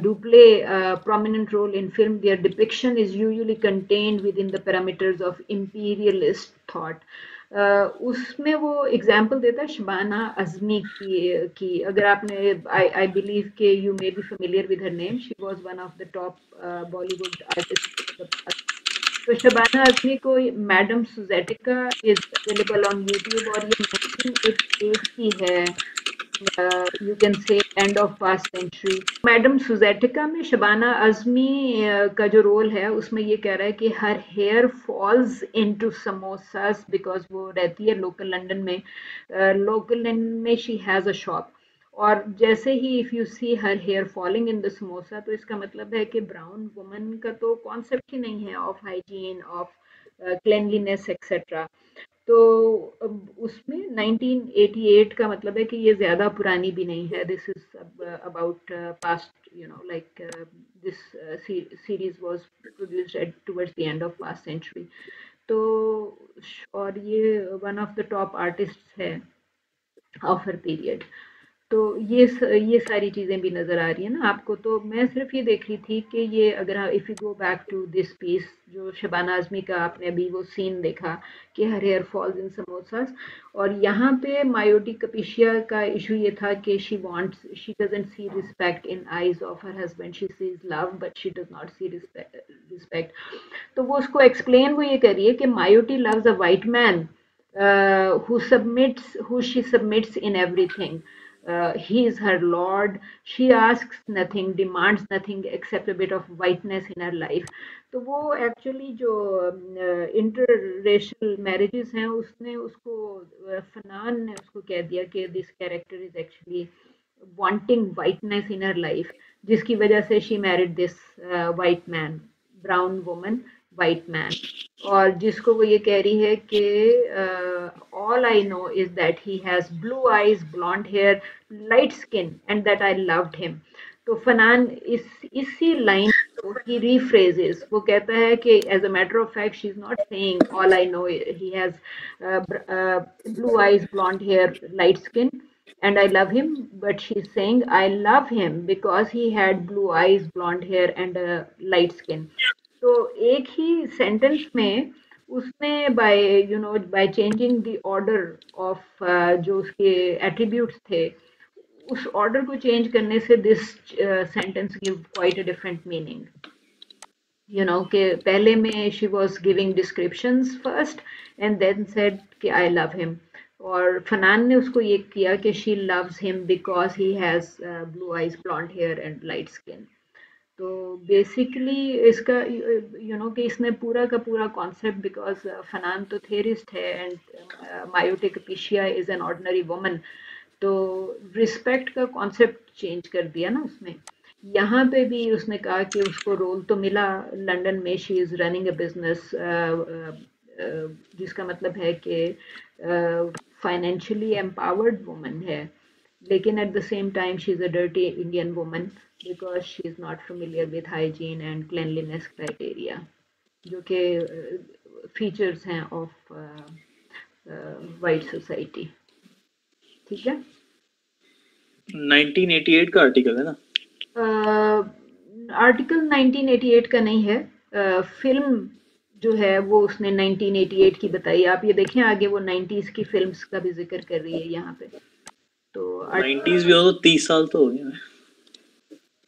do play a prominent role in film their depiction is usually contained within the parameters of uh, उसमें वो एग्ज़ाम्पल देता है शबाना अजमी की की, अगर आपने आई आई बिलीव के you may be familiar with her name she was one of the top Bollywood artist तो शबाना अजमी को madam Sousatzka is available on YouTube और ये एक की है। You can say end of past century madam Sousatzka में Shabana Azmi uh, का जो रोल है उसमें ये कह रहा है कि her hair falls into samosas because वो रहती है लोकल लंदन में. लोकल uh, लंदन में शी हैज़ अ शॉप और जैसे ही if you see her hair falling in the samosa तो इसका मतलब है कि ब्राउन वुमन का तो कॉन्सेप्ट ही नहीं है of hygiene of cleanliness etcetera तो उसमें 1988 का मतलब है कि ये ज़्यादा पुरानी भी नहीं है। This is about past you know like this series was produced at towards the end of past century तो और ये one of the top artist है ऑफ़ हर पीरियड तो ये ये सारी चीज़ें भी नज़र आ रही है ना आपको। तो मैं सिर्फ़ ये देख रही थी कि ये अगर if you go back to this piece जो शबाना आजमी का आपने अभी वो सीन देखा कि her hair falls in samosas और यहाँ पे मायोटी कपिशिया का इशू ये था कि she wants she doesn't see respect in eyes of her husband she sees love but she does not see respect तो वो उसको एक्सप्लेन वो ये करिए कि Mayotte loves a white man who submits who she submits in everything uh, he is her lord. She asks nothing demands nothing except a bit of whiteness in her life. तो वो actually जो inter racial marriages हैं उसने उसको Fanon ने उसको कह दिया कि this character is actually wanting whiteness in her life जिसकी वजह से she married this white man brown woman white man और जिसको वो ये कह रही है कि all I know is that he has blue eyes blonde hair light skin and that I loved him तो फनान इस इसी लाइन को ही रीफ्रेजेस वो कहता है कि as a matter of fact she is not saying all I know he has blue eyes blonde hair light skin and I love him, but she's saying I love him because he had blue eyes, blonde hair, and a light skin. तो एक ही sentence में उसने by you know by changing the order of जो उसके attributes थे, उस order को चेंज करने से this sentence give quite a different meaning you know कि पहले में she was giving descriptions first and then said कि आई लव हिम और फनान ने उसको ये किया कि she loves him because he has blue eyes blonde hair and light skin तो बेसिकली इसका यू नो कि इसने पूरा का पूरा कॉन्सेप्ट बिकॉज़ फनान तो थेरिस्ट है and Mayotte Capecia is an ordinary woman तो रिस्पेक्ट का कॉन्सेप्ट चेंज कर दिया ना उसने। यहाँ पे भी उसने कहा कि उसको रोल तो मिला लंदन में she is running a business जिसका मतलब है कि फाइनेंशियली एम्पावर्ड वुमन है। लेकिन at the same time she is a dirty Indian woman because she is not familiar with hygiene and cleanliness criteria जो कि फीचर्स हैं ऑफ़ वाइट सोसाइटी ठीक है? 1988 का आर्टिकल है ना? आर्टिकल uh, 1988 का नहीं है। फ़िल्म uh, जो है वो उसने 1988 की बताई। आप ये देखें आगे वो 90s की फिल्म्स का भी ज़िक्र कर रही है यहाँ पे। तो 90s भी हो तो 30 साल तो हो गए।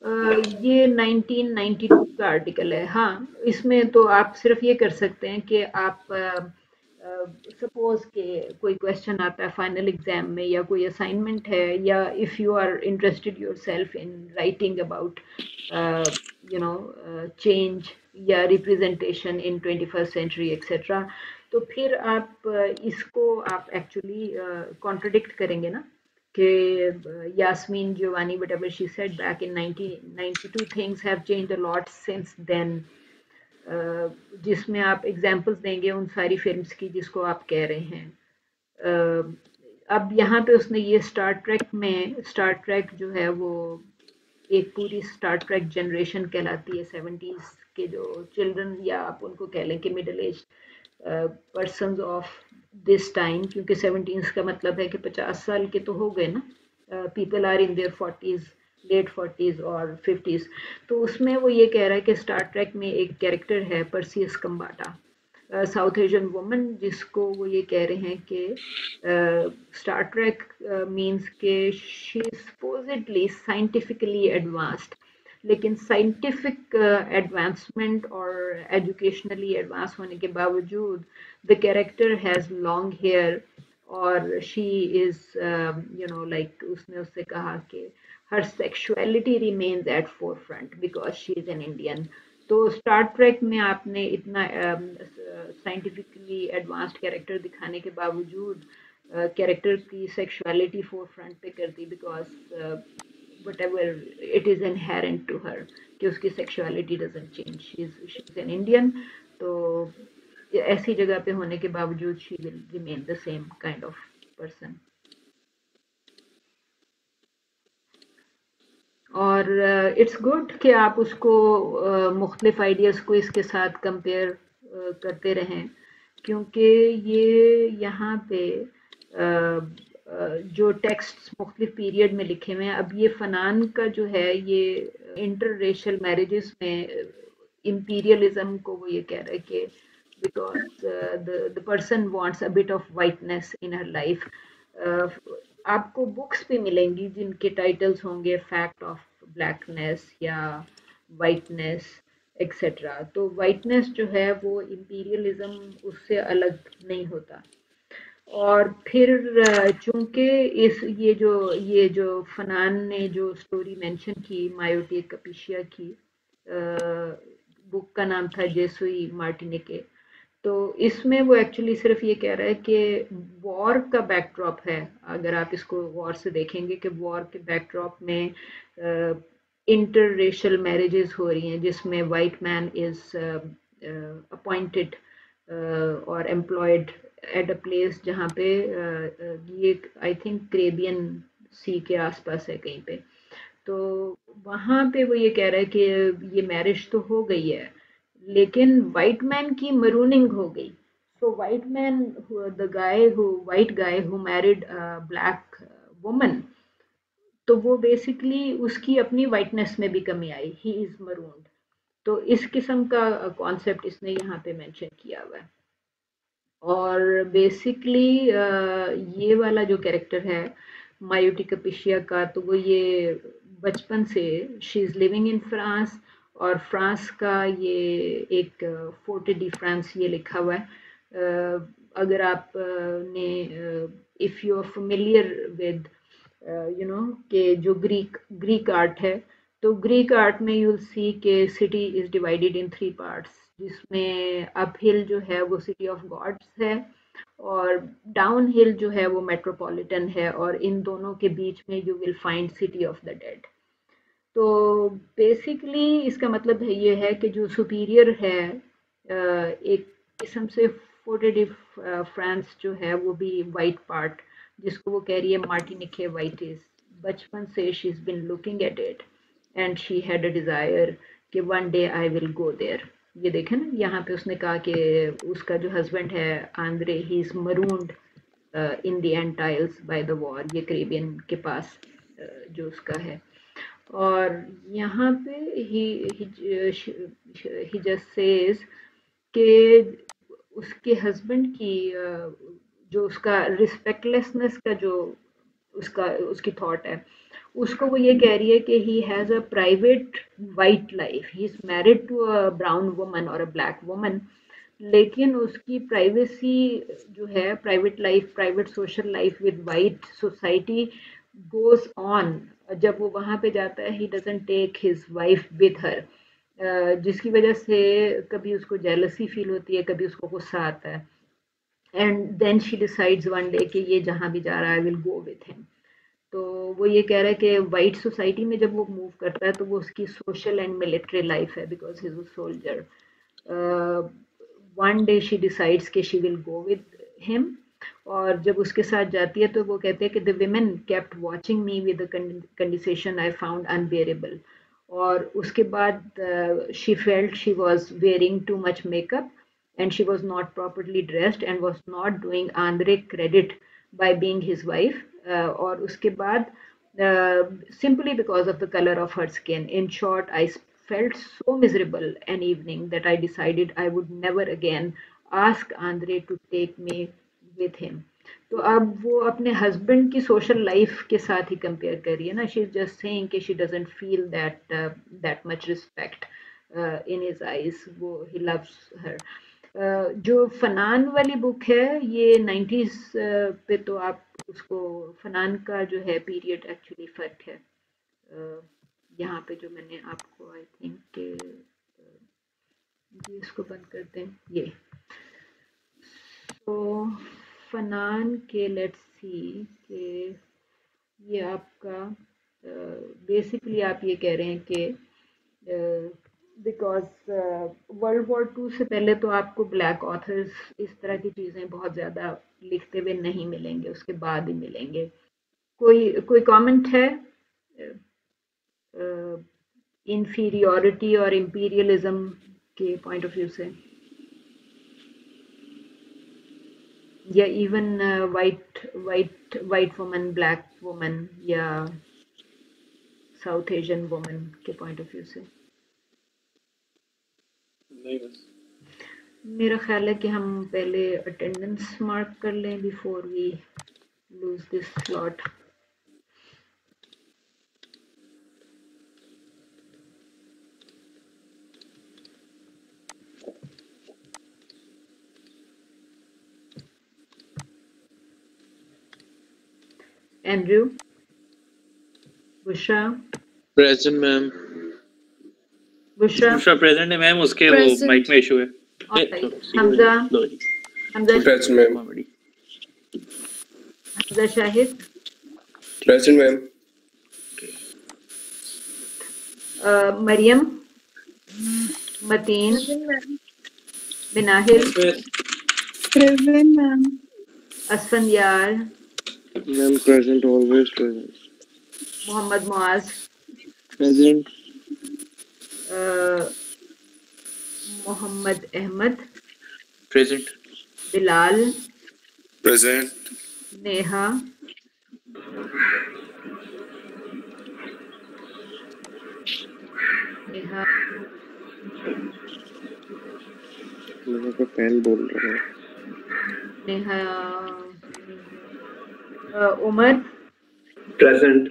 ये 1992 का आर्टिकल है। हाँ इसमें तो आप सिर्फ़ ये कर सकते हैं कि आप सपोज़ के कोई क्वेश्चन आता है फाइनल एग्ज़ाम में या कोई असाइनमेंट है या if you are interested yourself in writing about you know change या representation in twenty first century etcetera तो फिर आप इसको आप एक्चुअली कॉन्ट्रडिक्ट करेंगे ना। कि Yasmin Jiwani whatever she said back in 1992 things have change a lot since then जिसमें आप एग्जांपल्स देंगे उन सारी फिल्म्स की जिसको आप कह रहे हैं। Uh, अब यहाँ पे उसने ये स्टार ट्रैक में स्टार ट्रैक जो है वो एक पूरी स्टार ट्रैक जनरेशन कहलाती है सेवेंटीज़ के जो चिल्ड्रन या आप उनको कह लें कि middle age person of this time क्योंकि सेवनटीन्स का मतलब है कि पचास साल के तो हो गए ना। People are in their forties late forties और फिफ्टीज़ तो उसमें वो ये कह रहा है कि स्टार ट्रैक में एक कैरेक्टर है Persis Khambatta South Asian woman जिसको वो ये कह रहे हैं कि स्टार ट्रैक मीन्स के शी सपोजिटली साइंटिफिकली एडवांस्ड लेकिन साइंटिफिक एडवांसमेंट और एजुकेशनली एडवांस होने के बावजूद the character has long hair और she is you know like उसने उससे कहा कि her sexuality sexuality at forefront because she is an Indian तो स्टार ट्रैक में आपने इतना साइंटिफिकली एडवांस्ड कैरेक्टर दिखाने के बावजूद कैरेक्टर uh, की सेक्सुअलिटी फोर फ्रंट पे कर दी because whatever it is inherent to her कि उसकी sexuality doesn't change she is an Indian तो ऐसी जगह पे होने के बावजूद she will remain the same kind of person और इट्स uh, गुड कि आप उसको uh, मुख्तलिफ़ आइडियाज़ को इसके साथ कंपेयर uh, करते रहें क्योंकि ये यहाँ पे uh, जो टेक्स्ट मुख्तलिफ़ पीरियड में लिखे हुए हैं। अब ये फ़नान का जो है, ये इंटर रेशल मैरिज में इम्पीरियलिज्म को वो ये कह रहे कि because the person wants a bit of whiteness in her life आपको बुक्स भी मिलेंगी जिनके टाइटल्स होंगे फैक्ट ऑफ़ ब्लैकनेस या वाइटनेस एक्सेट्रा तो वाइटनेस जो है वो इम्पीरियलिज्म उससे अलग नहीं होता। और फिर चूँकि इस, ये जो ये जो फनान ने जो स्टोरी मेंशन की, मायोटी कपिशिया की बुक का नाम था जेसुई मार्टिनिके तो इसमें वो एक्चुअली सिर्फ़ ये कह रहा है कि वॉर का बैकड्रॉप है। अगर आप इसको वॉर से देखेंगे कि वॉर के बैकड्रॉप में इंटर रेशल मैरिजेस हो रही हैं, जिसमें वाइट मैन इज़ अपॉइंटेड और एम्प्लॉयड एट अ प्लेस जहाँ पे ये आई थिंक क्रेबियन सी के आसपास है कहीं पे। तो वहाँ पे वो ये कह रहा है कि ये मैरिज तो हो गई है, लेकिन वाइट मैन की मरूनिंग हो गई। So white man the guy who white guy who married black woman तो वो बेसिकली उसकी अपनी वाइटनेस में भी कमी आई। ही इज़ मरून्ड तो इस किस्म का कॉन्सेप्ट इसने यहाँ पे मेंशन किया हुआ है। और बेसिकली ये वाला जो कैरेक्टर है मायोटी कपिशिया का तो वो ये बचपन से she is living in France और फ्रांस का ये एक फोर्टे डी फ्रांस ये लिखा हुआ है। अगर आप ने if you are familiar with you know के जो ग्रीक ग्रीक आर्ट है तो ग्रीक आर्ट में यू सी के city is divided in three parts जिसमें अप हिल जो है वो सिटी ऑफ़ गॉड्स है और डाउन हिल जो है वो मेट्रोपॉलिटन है और इन दोनों के बीच में you will find city of the dead तो बेसिकली इसका मतलब है ये है कि जो सुपीरियर है एक किस्म से फोर्टेड फ्रांस जो है वो भी वाइट पार्ट जिसको वो कह रही है मार्टिनिके वाइटिस बचपन से she is been looking at it and she had a desire कि one day I will go there ये देखें ना यहाँ पे उसने कहा कि उसका जो हस्बैंड है Andre he is marooned in the Antilles by the war ये करेबियन के पास uh, जो उसका है। और यहाँ पे ही ही जस्ट सेज कि उसके हस्बैंड की uh, जो उसका रिस्पेक्टलेसनेस का जो उसका उसकी थॉट है उसको वो ये कह रही है कि he has a private white life he is married to a brown woman और अ ब्लैक वुमन लेकिन उसकी प्राइवेसी जो है private life private social life with white society goes on जब वो वहाँ पे जाता है he doesn't take his wife with her जिसकी वजह से कभी उसको जेलसी फील होती है, कभी उसको गुस्सा आता है। And then she decides one day कि ये जहाँ भी जा रहा है विल गो विथ हिम तो वो ये कह रहा है कि वाइट सोसाइटी में जब वो मूव करता है तो वो उसकी सोशल एंड मिलिट्री लाइफ है because his soldier one day she decides कि she will go with him और जब उसके साथ जाती है तो वो कहते हैं कि the women kept watching me with condescension I found unbearable और उसके बाद she felt she was wearing too much makeup and she was not properly dressed and was not doing Andre credit by being his wife और उसके बाद uh, simply because of the color of her skin. In short, I felt so miserable an evening that I decided I would never again ask Andre to take me with him. तो अब वो अपने husband की social life के साथ ही compare कर रही है ना शी इज जस्ट सेइंग कि she doesn't feel that that much respect in his eyes वो ही लव्स हर जो फनान वाली बुक है, ये नाइन्टीज पे तो आप उसको, फनान का जो है पीरियड एक्चुअली फ़र्क है। यहाँ पे जो मैंने आपको आई थिंक के ये इसको बंद कर दें, ये। तो फनान के लेट्स सी के, ये आपका बेसिकली आप ये कह रहे हैं कि बिकॉज़ वर्ल्ड वॉर टू से पहले तो आपको ब्लैक ऑथर्स इस तरह की चीज़ें बहुत ज़्यादा लिखते हुए नहीं मिलेंगे उसके बाद ही मिलेंगे। कोई कोई कमेंट है? इंफीरियोरिटी uh, और इम्पीरियलिज्म के पॉइंट ऑफ़ व्यू से? या even white white white woman black woman या साउथ एशियन वुमन के पॉइंट ऑफ़ व्यू से? मेरा ख्याल है कि हम पहले अटेंडेंस मार्क कर लें before we lose this slot Andrew, Busha. Present, ma'am. Bushra? Present है मैम उसके वो माइक में इशू है। Hamza? Hamza? Present ma'am Hamza Shahid? Present ma'am Maryam? Mateen? बिनाहिल? Present ma'am Asfandyar ma'am present always present Mohammad Muaz? Present Mohammad Ahmed present Bilal present Neha Neha मेरे को fan बोल रहा है Neha Umar Present.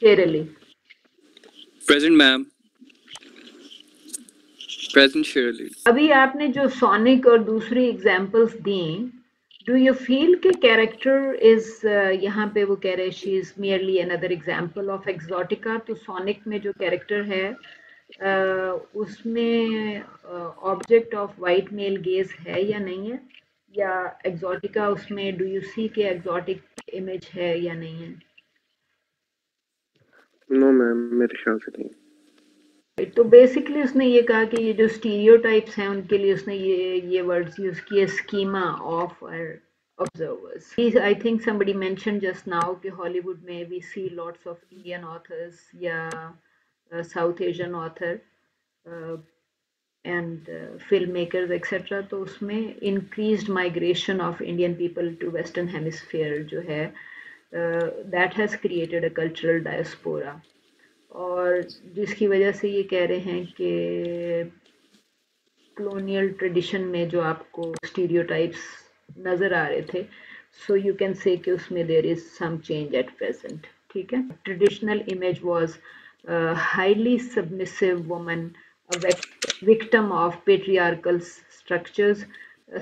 Sherali. Present, ma'am. Present, Shirley. अभी आपने जो sonic और दूसरी एग्जांपल्स दी डू यू फील के कैरेक्टर इज़ यहाँ पे वो कह रहे she is merely another example of exotica तो सोनिक में जो कैरेक्टर है uh, उसमें object of white male gaze है या नहीं है? या एक्सोटिका उसमें डू यू सी के एक्सोटिक इमेज है या नहीं है? नो मैम मेरे ख्याल से नहीं। तो बेसिकली उसने ये कहा कि ये जो स्टीरियोटाइप्स हैं, उनके लिए उसने ये ये वर्ड्स यूज़ किए schema of observers I think somebody mention just now कि हॉलीवुड में we see lots of Indian authors या South Asian author and film makers etcetera तो उसमें increase migration of Indian people to western hemisphere जो है that has created a cultural diaspora और जिसकी वजह से ये कह रहे हैं कि कलोनियल ट्रेडिशन में जो आपको स्टीरियोटाइप्स नज़र आ रहे थे सो यू कैन से कि उसमें there is some change at present ठीक है? Traditional image was highly submissive woman victim of patriarchal structures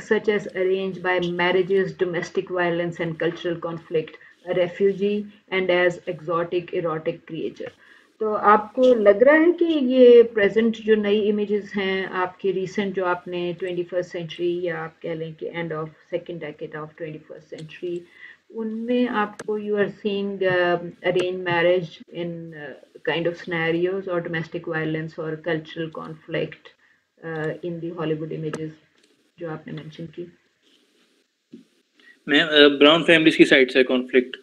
such as arrange by marriage domestic violence and cultural conflict refugee and as exotic erotic creature तो आपको लग रहा है कि ये present जो नई इमेजेस हैं आपके रीसेंट जो आपने ट्वेंटी फ़र्स्ट सेंचुरी या आप कह लें कि end of second decade of twenty first century उनमें आपको you are seeing arrange marriage in kind of scenarios और डोमेस्टिक वायलेंस और cultural conflict in the Hollywood images जो आपने मेंशन की। मैम ब्राउन फैमिलीज़ की साइड से conflict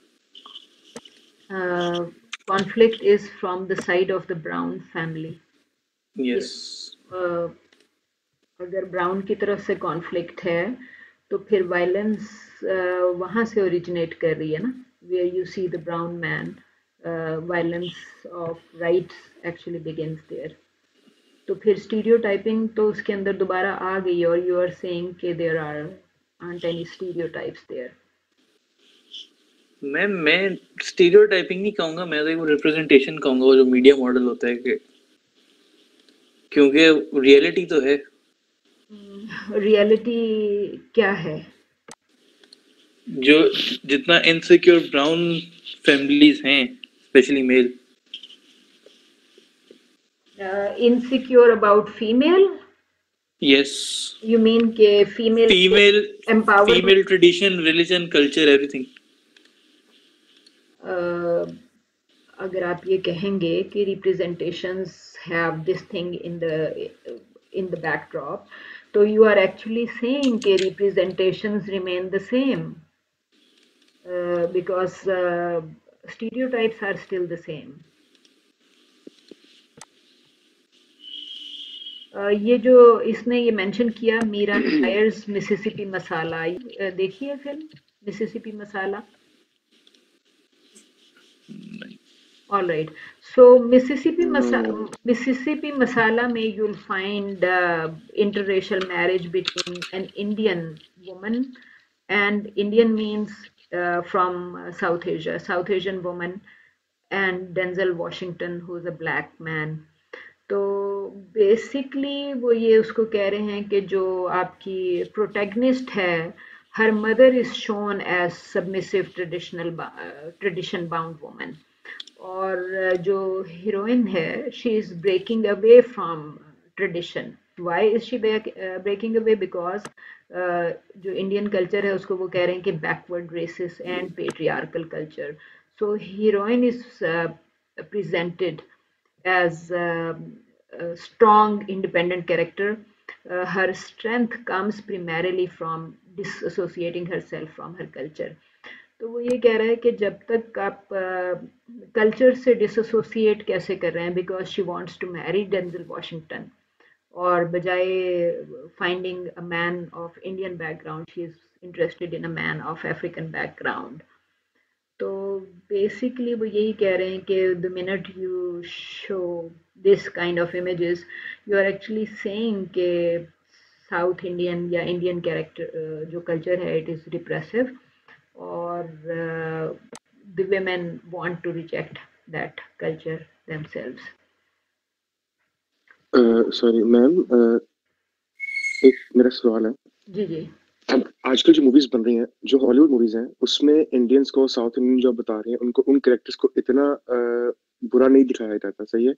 conflict is from the side of the brown family. Yes. Uh, अगर brown की तरफ़ से कॉन्फ्लिक्ट है तो फिर वायलेंस uh, वहाँ से ओरिजिनेट कर रही है ना? Where you see the brown man violence of rights actually begins there तो फिर स्टीरियोटाइपिंग तो उसके अंदर दोबारा आ गई और यू आर सेइंग कि there are aren't any stereotypes there मैं मैं स्टीरियोटाइपिंग नहीं कहूँगा मैं तो एक रिप्रेजेंटेशन कहूँगा वो जो मीडिया मॉडल होता है कि क्योंकि रियलिटी तो है। रियलिटी क्या है? जो जितना इनसिक्योर ब्राउन फैमिलीज़ हैं specially male insecure about female yes you mean के female empowerment? female tradition religion culture everything अगर आप ये कहेंगे कि representations have this thing in the in the backdrop तो यू आर एक्चुअली सेम के representations remain the same because stereotypes are still the same ये जो इसने ये मैंशन किया मीरा मिसिसिपी मसाला देखिए film Mississippi Masala all right so mississippi masala mississippi masala may you'll find uh, interracial marriage between an indian woman and indian means uh, from uh, south asia south asian woman and denzel washington who's a black man तो basically वो ये उसको कह रहे हैं कि जो आपकी प्रोटेगनिस्ट है her mother is shown as submissive traditional tradition bound woman और जो हीरोइन है she is breaking away from tradition why is she breaking away because जो इंडियन कल्चर है, उसको वो कह रहे हैं कि backward racist and patriarchal culture so heroine is presented as strong independent character her strength comes primarily from dissociating her self from her culture तो वो ये कह रहा है कि जब तक आप कल्चर uh, से डिसोसिएट कैसे कर रहे हैं because she wants to marry Denzel Washington और बजाय finding a man of Indian background she is interested in a man of African background तो बेसिकली वो यही कह रहे हैं कि the minute you show this kind of images you are actually saying के साउथ इंडियन या इंडियन कैरेक्टर जो कल्चर है इट इज़ रिप्रेसिव और the women want to reject that culture themselves. Sorry ma'am एक मेरा सवाल है। जी जी। अब आजकल जो मूवीज़ बन रही हैं जो हॉलीवुड मूवीज़ हैं उसमें इंडियंस को साउथ इंडियन जो बता रहे हैं उनको उन कैरेक्टर्स को इतना अ, बुरा नहीं दिखाया जाता सही है?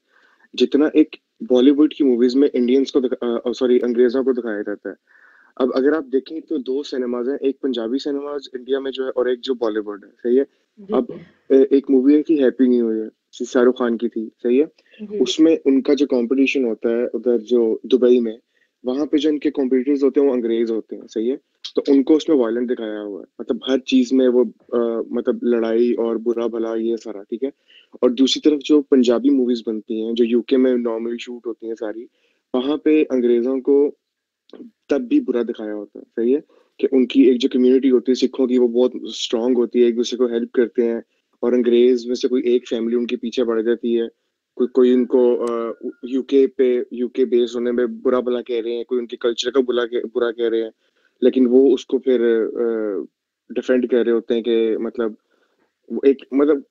जितना एक बॉलीवुड की मूवीज़ में इंडियंस को सॉरी अंग्रेज़ों को दिखाया जाता है। अब अगर आप देखें तो दो सिनेमाज हैं एक पंजाबी सिनेमाज इंडिया में जो है और एक जो बॉलीवुड है सही है? अब एक मूवी है कि happy new year Shahrukh Khan की थी सही है? उसमें उनका जो कंपटीशन होता है उधर जो दुबई में वहाँ पे जो इनके कॉम्पिटिटर्स होते हैं वो अंग्रेज़ होते हैं सही है? तो उनको उसमें वायलेंट दिखाया हुआ है। मतलब हर चीज़ में वो अ, मतलब लड़ाई और बुरा भला ये सारा ठीक है? और दूसरी तरफ़ जो पंजाबी मूवीज़ बनती हैं जो यूके में नॉर्मली शूट होती हैं सारी वहाँ पे अंग्रेज़ों को तब भी बुरा दिखाया होता है। सही है? कि उनकी एक जो कम्युनिटी होती है सिखों की, वो बहुत स्ट्रांग होती है, एक दूसरे को हेल्प करते हैं और अंग्रेज़ में से कोई एक फैमिली उनके पीछे पड़ जाती है। कोई कोई उनको यूके पे यूके बेस होने में बुरा भला कह रहे हैं, कोई उनके कल्चर का बुरा बुरा कह रहे हैं। लेकिन वो उसको फिर डिफेंड कर रहे होते हैं कि मतलब एक मतलब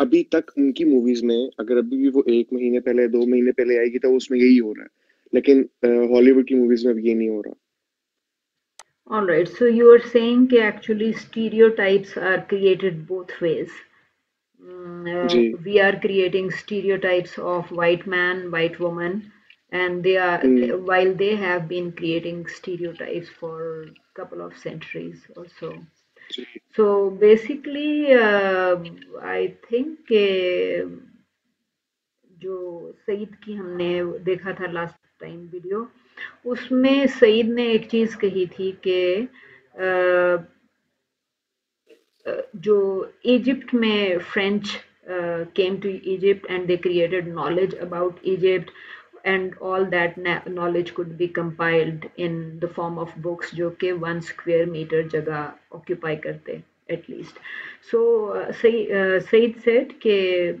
अभी तक उनकी मूवीज़ में, अगर अभी भी वो एक महीने पहले, दो महीने पहले आएगी तो उसमें यही हो रहा है। लेकिन हॉलीवुड की मूवीज़ में अब ये नहीं हो रहा All right, so you are saying that actually stereotypes are created both ways. Mm, uh, we are creating stereotypes of white man, white woman, and they are hmm, while they have been creating stereotypes for a couple of centuries also. Ji So basically, uh, I think uh, जो Said की हमने देखा था last time video. उसमें Said ने एक चीज़ कही थी कि जो इजिप्ट में French came to Egypt and they created knowledge about Egypt and all that knowledge could be compiled in the form of books जो कि वन स्क्वेयर मीटर जगह ऑक्यूपाई करते एटलीस्ट सो सईद सेट के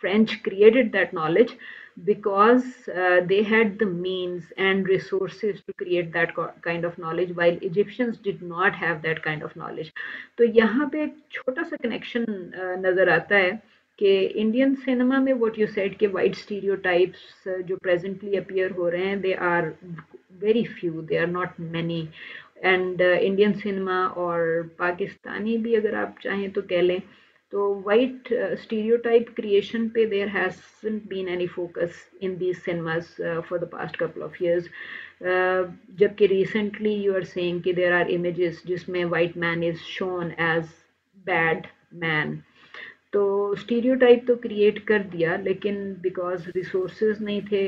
French created that knowledge because uh, they had the means and resources to create that kind of knowledge while Egyptians did not have that kind of knowledge. तो यहाँ पे एक छोटा सा connection नज़र आता है कि इंडियन सिनेमा में व्हाट यू सेड कि वाइट स्टीरियोटाइप्स जो प्रेजेंटली अपीयर हो रहे हैं they are very few they are not many and Indian cinema और पाकिस्तानी भी अगर आप चाहें तो कह लें तो वाइट स्टीरियोटाइप क्रिएशन पे there hasn't been any focus in these cinemas for the past couple of years जबकि रिसेंटली यू आर सेइंग कि देयर आर इमेजेस जिसमें white man is shown as bad man तो stereotype तो create कर दिया, लेकिन because resources नहीं थे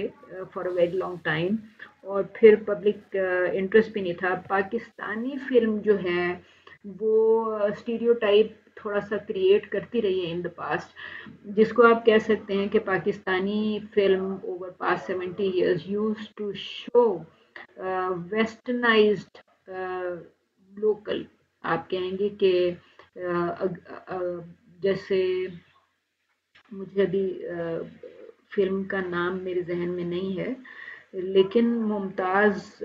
for a very long time और फिर पब्लिक इंटरेस्ट भी नहीं था। पाकिस्तानी फ़िल्म जो है, वो स्टीरियोटाइप थोड़ा सा क्रिएट करती रही है इन द पास्ट जिसको आप कह सकते हैं कि Pakistani film over past seventy years use to show westernise local आप कहेंगे कि जैसे मुझे अभी फ़िल्म का नाम मेरे जहन में नहीं है, लेकिन Mumtaz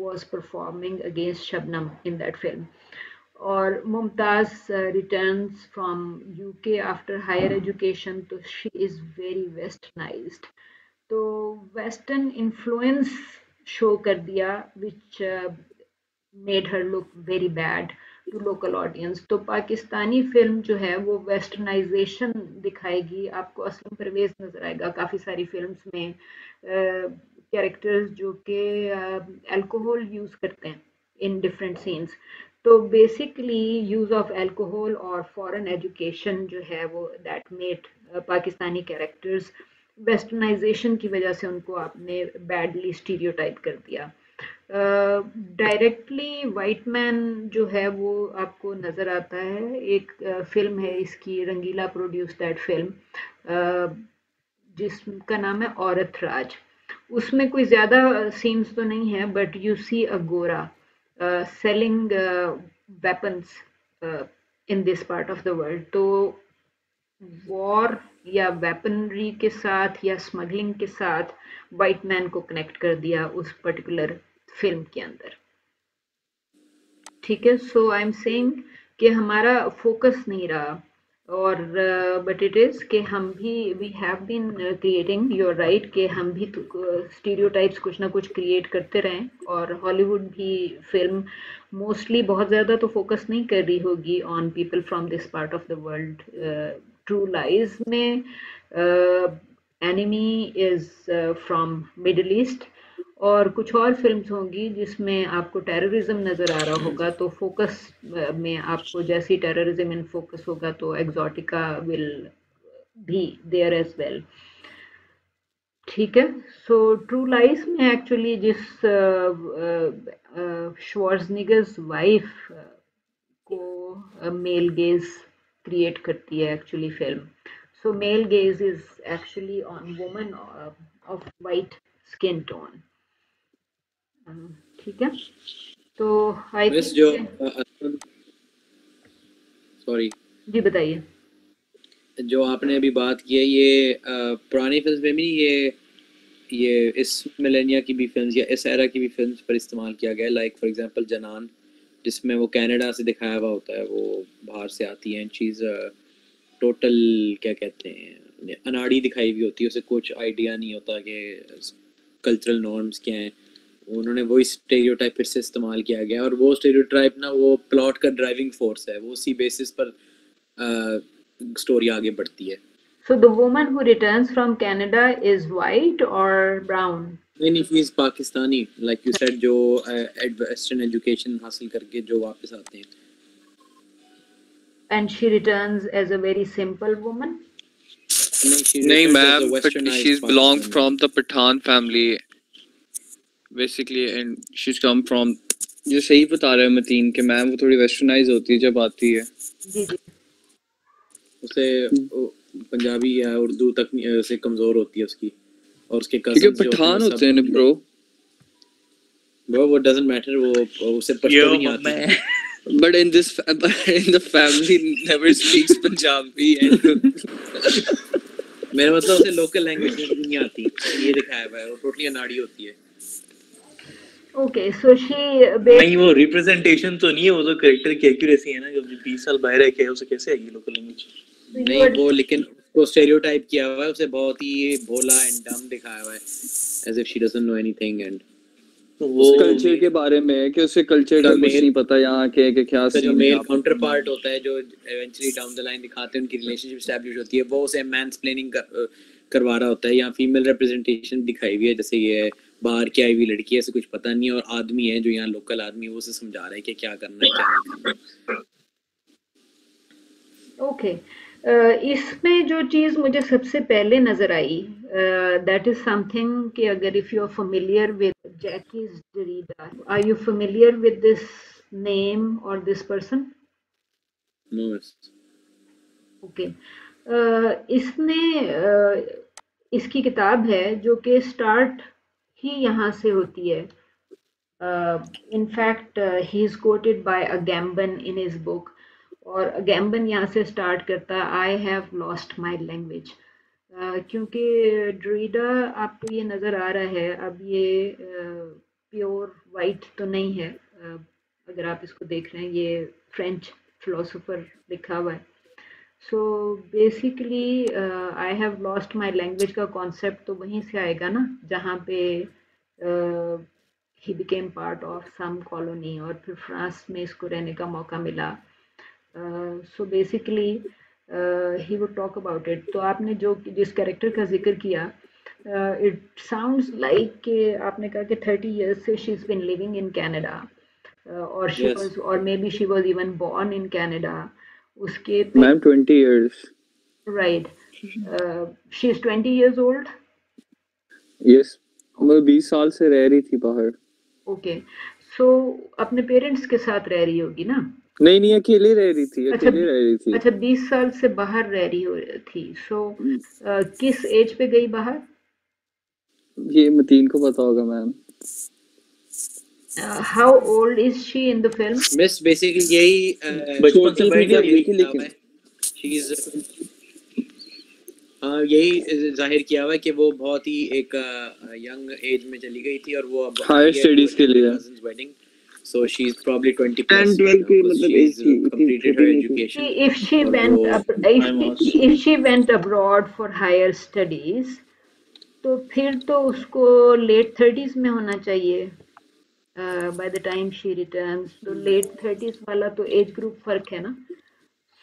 was performing against Shabnam in that film और Mumtaz returns from UK after higher education तो शी इज़ वेरी वेस्टर्नाइज्ड तो वेस्टर्न इन्फ्लुएंस शो कर दिया which made her look very bad to local audience तो Pakistani film जो है वो westernisation दिखाएगी आपको असलम परवेज नज़र आएगा। काफ़ी सारी फिल्म्स में कैरेक्टर्स uh, जो कि अल्कोहल यूज़ करते हैं इन डिफरेंट सीन्स तो बेसिकली यूज़ ऑफ़ अल्कोहल और फॉरेन एजुकेशन जो है वो that made Pakistani characters westernisation की वजह से उनको आपने बैडली स्टीरियोटाइप कर दिया। डायरेक्टली वाइट मैन जो है वो आपको नज़र आता है। एक फ़िल्म है इसकी, रंगीला प्रोड्यूस दैट फ़िल्म जिसका नाम है औरत राज। उसमें कोई ज़्यादा सीन्स तो नहीं है बट यू सी अ गोरा selling weapons in this part of the world तो वॉर या वेपनरी के साथ या स्मगलिंग के साथ वाइट मैन को कनेक्ट कर दिया उस पर्टिकुलर फ़िल्म के अंदर। ठीक है सो आई एम सेइंग कि हमारा फोकस नहीं रहा। और बट इट इज़ कि हम भी we have been creating your right कि हम भी स्टीरियोटाइप्स कुछ ना कुछ क्रिएट करते रहें और हॉलीवुड भी फ़िल्म मोस्टली बहुत ज़्यादा तो फोकस नहीं कर रही होगी on people from this part of the world True Lies में enemy is from Middle East और कुछ और फिल्म्स होंगी जिसमें आपको टेररिज्म नज़र आ रहा होगा तो फोकस में आपको जैसी टेररिज्म इन फोकस होगा तो एग्जॉटिका विल भी देयर एज वेल ठीक है? सो ट्रू लाइफ में एक्चुअली जिस श्वार्जनिगर्स वाइफ को मेल गेज क्रिएट करती है actually film so male gaze is actually on woman of white skin tone ठीक है। तो आई मिस जो सॉरी। जी बताइए। जो आपने अभी बात की है ये अ, पुरानी फ़िल्म में भी ये ये इस मिलेनिया की भी फिल्म्स या इस एरा की भी फिल्म्स पर इस्तेमाल किया गया लाइक फॉर एग्जांपल जनान जिसमें वो कनाडा से दिखाया हुआ होता है वो बाहर से आती है चीज़ टोटल क्या कहते हैं अनाड़ी दिखाई हुई होती है उसे कुछ आइडिया नहीं होता कि कल्चरल नॉर्म्स क्या हैं। उन्होंने वो स्टेरियोटाइप फिर से इस्तेमाल किया गया और वो स्टेरियोटाइप ना वो प्लॉट का ड्राइविंग फोर्स है वो उसी बेसिस पर स्टोरी आगे बढ़ती है। So the woman who returns from Canada is white और ब्राउन नहीं नहीं she is Pakistani like you said जो एडवेस्टर्न एजुकेशन हासिल करके जो वापस आते हैं। And she returns as a very simple woman नहीं ma'am she is belong from the Pathan family basically and she's come from जो सही बता रहे हैं मतीन कि मैम वो थोड़ी वेस्टर्नाइज होती है जब आती है। जी जी। उसे पंजाबी या उर्दू तक नहीं- से कमज़ोर होती है उसकी और उसके क्योंकि पठान होते हैं सब- ब्रो Bro, वो doesn't matter वो उसे पश्तो नहीं आती। but in this [laughs] but in the family never speaks Punjabi and [laughs] [laughs] मेरा मतलब उसे लोकल लैंग्वेज नहीं आती। ये दिखाया हुआ है वो टोटली अनाड़ी होती है। Okay, so she नहीं वो रिप्रेजेंटेशन तो नहीं है वो तो करेक्टर की एक्यूरेसी है ना जब 20 साल बाहर है क्या उसे कैसे आएगी लोकल लैंग्वेज नहीं वो लेकिन उसको स्टेरियोटाइप किया हुआ है उसे बहुत ही भोला एंड डम दिखाया हुआ है as if she doesn't know anything and उस कल्चर के बारे में है कि उसे कल्चर का कुछ नहीं पता यहाँ के कि क्या उसका जो मेल काउंटर पार्ट होता है जो इवेंचुअली डाउन द लाइन दिखाते हैं उनकी रिलेशनशिप एस्टैब्लिश होती है वो उसे मैंसप्लेनिंग कर, करवा रहा होता है यहाँ फीमेल रिप्रेजेंटेशन दिखाई हुई है जैसे ये बाहर की आई हुई लड़की है इसे कुछ पता नहीं है और आदमी है जो यहाँ लोकल आदमी है वो उसे समझा रहा है कि क्या करना है क्या नहीं करना ओके इसमें जो चीज़ मुझे सबसे पहले नज़र आई दैट इज़ समथिंग कि अगर if you are familiar with Jacques Derrida are you familiar with this name और दिस पर्सन नो ओके इसने uh, इसकी किताब है जो कि स्टार्ट ही यहाँ से होती है। In fact he is quoted by a Gamban in his book और गैम्बन यहाँ से स्टार्ट करता है I have lost my language क्योंकि ड्रीडा आपको ये नज़र आ रहा है अब ये प्योर uh, वाइट तो नहीं है। Uh, अगर आप इसको देख रहे हैं ये फ्रेंच फिलोसोफर लिखा हुआ है। So basically I have lost my language का कॉन्सेप्ट तो वहीं से आएगा ना जहाँ पे he became part of some colony और फिर फ्रांस में इसको रहने का मौका मिला so basically he would talk about it तो आपने जो जिस कैरेक्टर का ज़िक्र किया इट साउंड्स लाइक कि आपने कहा कि थर्टी इयर्स से she is been living in Canada और शी Yes. वाज और maybe she was even born in Canada उसके ma'am 20 years. Right she is 20 years old yes. वो 20 साल से रह रही थी बाहर। ओके सो अपने पेरेंट्स के साथ रह रही होगी ना? नहीं नहीं अकेले रह रही थी अच्छा अकेले रह रही थी। अच्छा 20 साल से बाहर रह रही हो थी। सो किस एज पे गई बाहर? ये मतीन को पता होगा ma'am. How old is she in the film miss basically यही बचपन से लेकिन is हाँ। यही ज़ाहिर किया हुआ है कि वो बहुत ही एक यंग एज में चली गई थी और वो अब Higher studies के लिए। Wedding so she's probably 20 10 plus 12 की मतलब she's एज थी इतनी completed her education. If she went वो if, also if she went abroad for higher studies, तो फिर तो उसको लेट थर्टीज में होना चाहिए। By the time she returns तो लेट थर्टीज वाला तो एज ग्रुप फ़र्क है ना।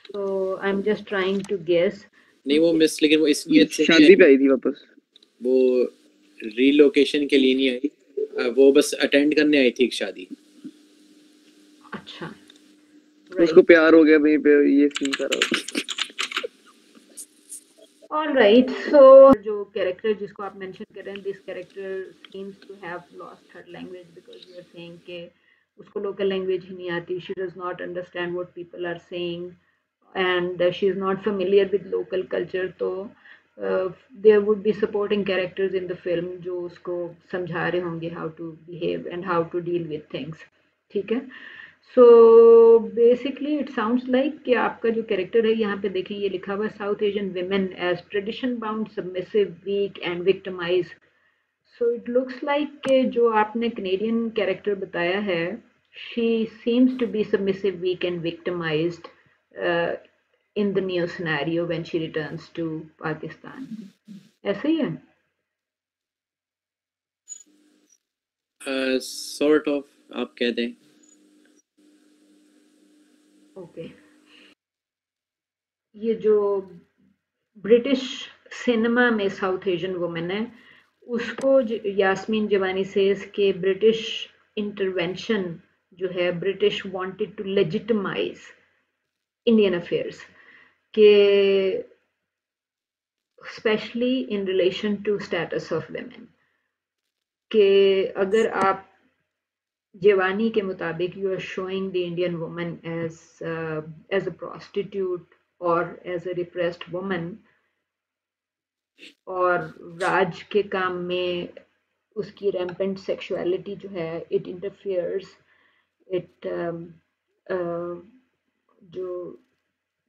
So I am just trying to guess नहीं वो मिस लेकिन वो इसलिए शादी पे आई थी वापस। वो रिलोकेशन के लिए नहीं आई। वो बस अटेंड करने आई थी एक शादी। अच्छा। तो उसको प्यार हो गया वहीं पे ये सीन कर रहा All right. So, जो कैरेक्टर जिसको आप मेंशन कर रहे हैं this character seems to have lost her language because you are saying के उसको लोकल लैंग्वेज ही नहीं आती। She does not understand what people are saying and uh, she is not familiar with local culture. तो there would be supporting characters in the film जो उसको समझा रहे होंगे how to behave and how to deal with things. ठीक है? So basically it sounds like कि आपका जो कैरेक्टर है यहाँ पे देखें ये लिखा हुआ South Asian women as tradition bound submissive weak and victimise so it looks like कि जो आपने कनेडियन कैरेक्टर बताया है she seems to be submissive weak and victimised in the new scenario when she returns to Pakistan ऐसे ही है? Sort of आप कह दें। ओके ये जो ब्रिटिश सिनेमा में साउथ एशियन वुमेन है उसको यास्मीन जवानी सेज के ब्रिटिश इंटरवेंशन जो है British wanted to legitimise Indian affairs के specially in relation to status of women कि अगर आप Jawani के मुताबिक are showing the Indian woman as uh, as a prostitute or as a repressed woman और राज के काम में उसकी rampant sexuality जो है it um, uh, जो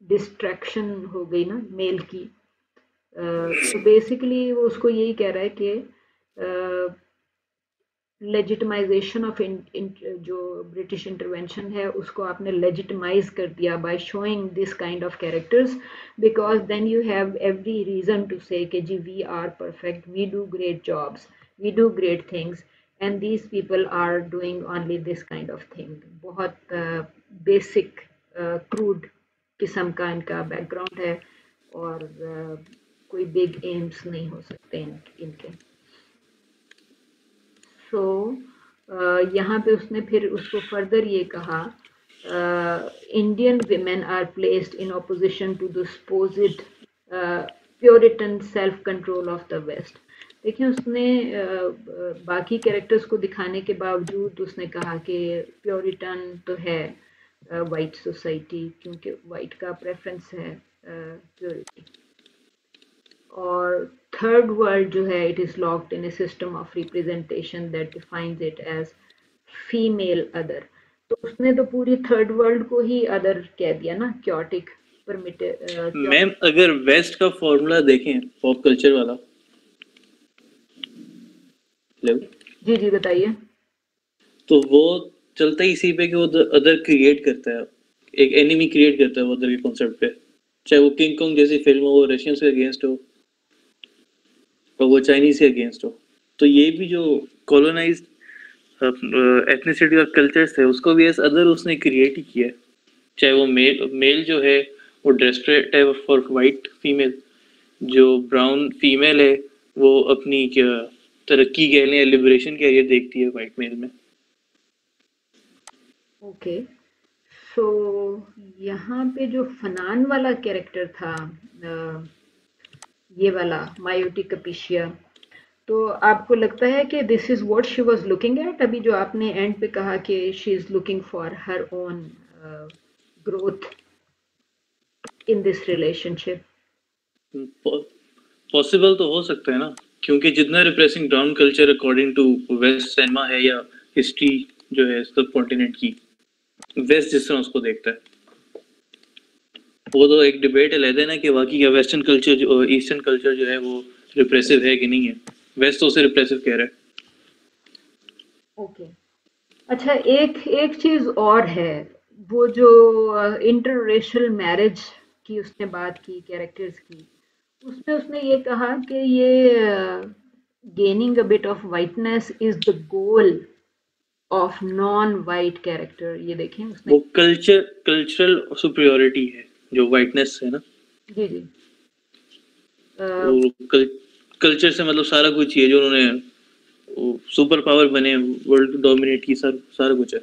डिस्ट्रैक्शन हो गई ना मेल की तो बेसिकली वो उसको यही कह रहा है कि uh, लेजिटमाइजेशन ऑफ़ जो ब्रिटिश इंटरवेंशन है उसको आपने लेजिटमाइज कर दिया by showing this kind of characters because then you have every reason to say कि जी we are perfect we do great jobs we do great things and these people are doing only this kind of thing बहुत basic crude किस्म का इनका background है और कोई big AIIMS नहीं हो सकते इन, इनके। सो so, यहाँ पे उसने फिर उसको फर्दर ये कहा Indian women are placed in opposition to the supposed puritan self control of the west देखिए उसने बाकी कैरेक्टर्स को दिखाने के बावजूद उसने कहा कि प्योरिटन तो है वाइट सोसाइटी क्योंकि वाइट का प्रेफरेंस है प्योरिटी और थर्ड वर्ल्ड जो है it is locked in a system of representation that defines it as female other तो उसने तो पूरी थर्ड वर्ल्ड को ही अदर कह दिया ना क्योटिक मैम अगर वेस्ट का फॉर्मूला देखें पॉप कल्चर वाला। हेलो जी जी बताइए। तो वो चलता ही इसी पे कि वो अदर क्रिएट करता है। एक एनिमी क्रिएट करता है वो अदर के कॉन्सेप्ट पे। चाहे वो किंग कॉन्ग जैसी फ़िल्म हो, वो रशियंस के अगेंस्ट हो, और वो चाइनीज़ के अगेंस्ट हो। तो ये भी जो कॉलोनाइज एथनिसिटी और कल्चर्स थे, उसको भी एज अदर उसने क्रिएट ही किया चाहे वो मेल मेल जो है, वो ड्रेस्ट्रेट है फॉर वाइट फीमेल जो ब्राउन फीमेल है, वो अपनी तरक्की कह लें लिबरेशन ये देखती है वाइट मेल में। ओके। सो, यहाँ पे जो फनान वाला कैरेक्टर था ये वाला, मायोटी कपिशिया तो आपको लगता है कि this is what she was looking at अभी जो आपने एंड पे कहा कि she is looking for her own growth in this relationship possible तो हो सकता है ना, क्योंकि जितना repressing brown culture according to west cinema है या हिस्ट्री जो है, सब कॉन्टिनेंट की वेस्ट जिस तरह उसको देखता है। वो तो एक डिबेट है, लेते ना कि बाकी का वेस्टर्न कल्चर जो ईस्टर्न कल्चर जो है वो रिप्रेसिव है कि नहीं है? वेस्ट तो उसे रिप्रेसिव कह रहा है। ओके अच्छा एक एक चीज़ और है। वो जो इंटर मैरिज की उसने बात की कैरेक्टर्स की, उसमें उसने ये कहा कि ये gaining a bit of whiteness is the goal of non white character ये देखें उसने वो कल्चर कल्चरल सुपीरियोरिटी है जो वाइटनेस है ना। जी जी। कल, कल्चर से मतलब सारा कुछ ही है जो उन्होंने सुपर पावर बने वर्ल्ड डोमिनेट की सर सारा कुछ है।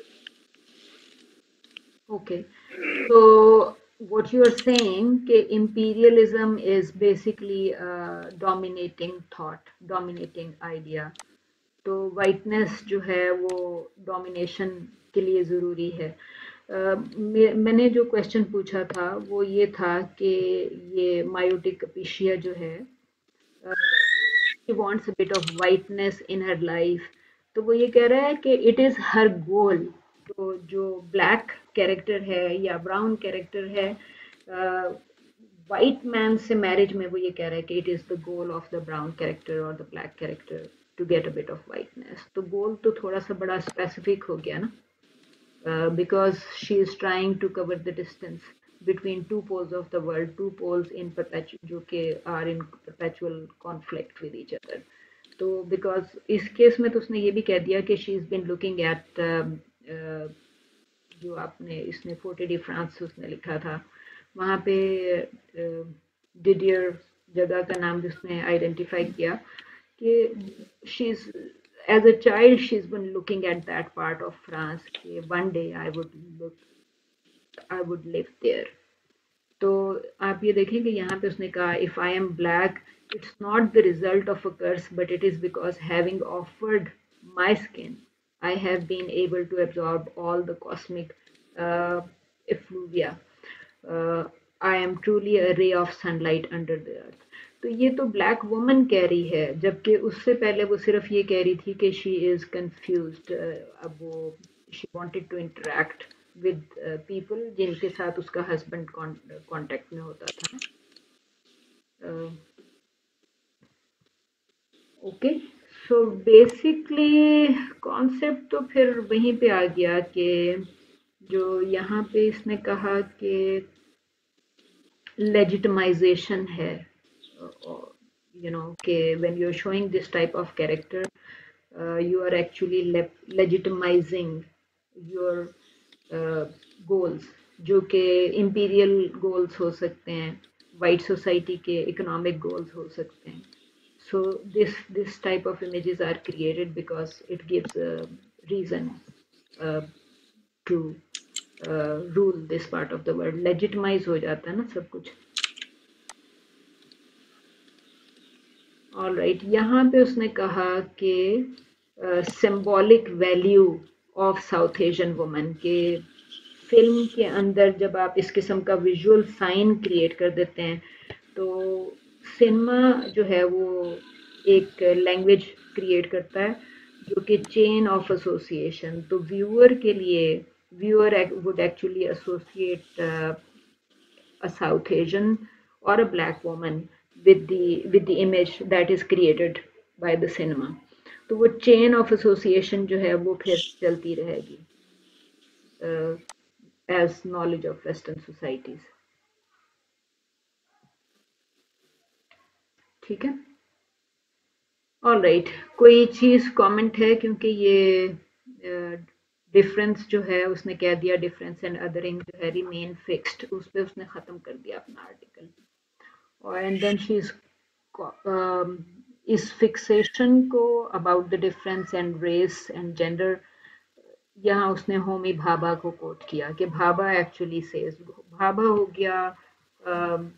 ओके तो what you are saying कि imperialism is basically a dominating thought, dominating idea. तो वाइटनेस जो है वो डोमिनेशन के लिए ज़रूरी है। अ, मैं- मैंने जो क्वेश्चन पूछा था वो ये था कि ये मायोटिक अपिशिया जो है wants a bit of whiteness in her life तो वो ये कह रहा है कि इट इज़ हर गोल तो जो ब्लैक कैरेक्टर है या ब्राउन कैरेक्टर है वाइट uh, मैन से मैरिज में वो ये कह रहा है कि it is the goal of the brown character और the black character to get a bit of whiteness तो गोल तो थोड़ा सा बड़ा स्पेसिफिक हो गया ना because she is trying to cover the distance two poles of the world, two poles in perpetual, जो कि are in perpetual conflict with each other. तो बिकॉज़ इस केस में तो उसने ये भी कह दिया कि she is been looking at जो आपने इसने फोर्टे डी फ्रांस उसने लिखा था वहाँ पे डिडियर uh, जगह का नाम जिसने आइडेंटिफाई किया कि she is as a child she is been looking at that part of France कि one day I would look I would live there तो आप ये देखें कि यहाँ पे उसने कहा if I am black it's not the result of a curse but it is because having offered my skin I have been able to absorb all the cosmic effluvia. Uh, I am truly a ray of sunlight under the earth. तो ये तो black woman कह रही है, जबकि उससे पहले वो सिर्फ़ ये कह रही थी कि शी इज़ कंफ्यूज अब वो she wanted to interact with people जिनके साथ उसका हस्बैंड कांटेक्ट में होता था। ओके सो बेसिकली कॉन्सेप्ट तो फिर वहीं पे आ गया कि जो यहाँ पे इसने कहा कि लेजिटमाइजेशन है। you know कि when you're showing this type of character uh, you are actually le- legitimizing your uh, goals जो कि imperial goals हो सकते हैं white society के economic goals हो सकते हैं so this this type of images are created because it gives a reason uh, to uh, rule this part of the world legitimize हो जाता है ना सब कुछ ऑल राइट यहाँ पे उसने कहा कि symbolic value of South Asian woman के फ़िल्म के अंदर जब आप इस किस्म का विजुअल साइन क्रिएट कर देते हैं तो सिनेमा जो है वो एक लैंग्वेज क्रिएट करता है जो कि चेन ऑफ़ एसोसिएशन तो व्यूअर के लिए viewer would actually associate a South Asian और a black woman. With the with the image that is created by the cinema. तो वो chain of association जो है वो फिर चलती रहेगी uh, as knowledge of Western societies. ठीक है ऑल राइट कोई चीज़ कमेंट है क्योंकि ये डिफरेंस जो है उसने कह दिया डिफरेंस एंड अदरिंग जो है रिमेन फिक्स्ड उस पर उसने ख़त्म कर दिया अपना article and then she is इस फिक्सेशन को about the difference and race and gender यहाँ उसने होमी भाभा को कोट किया कि भाभा एक्चुअली सेज भाभा हो गया um,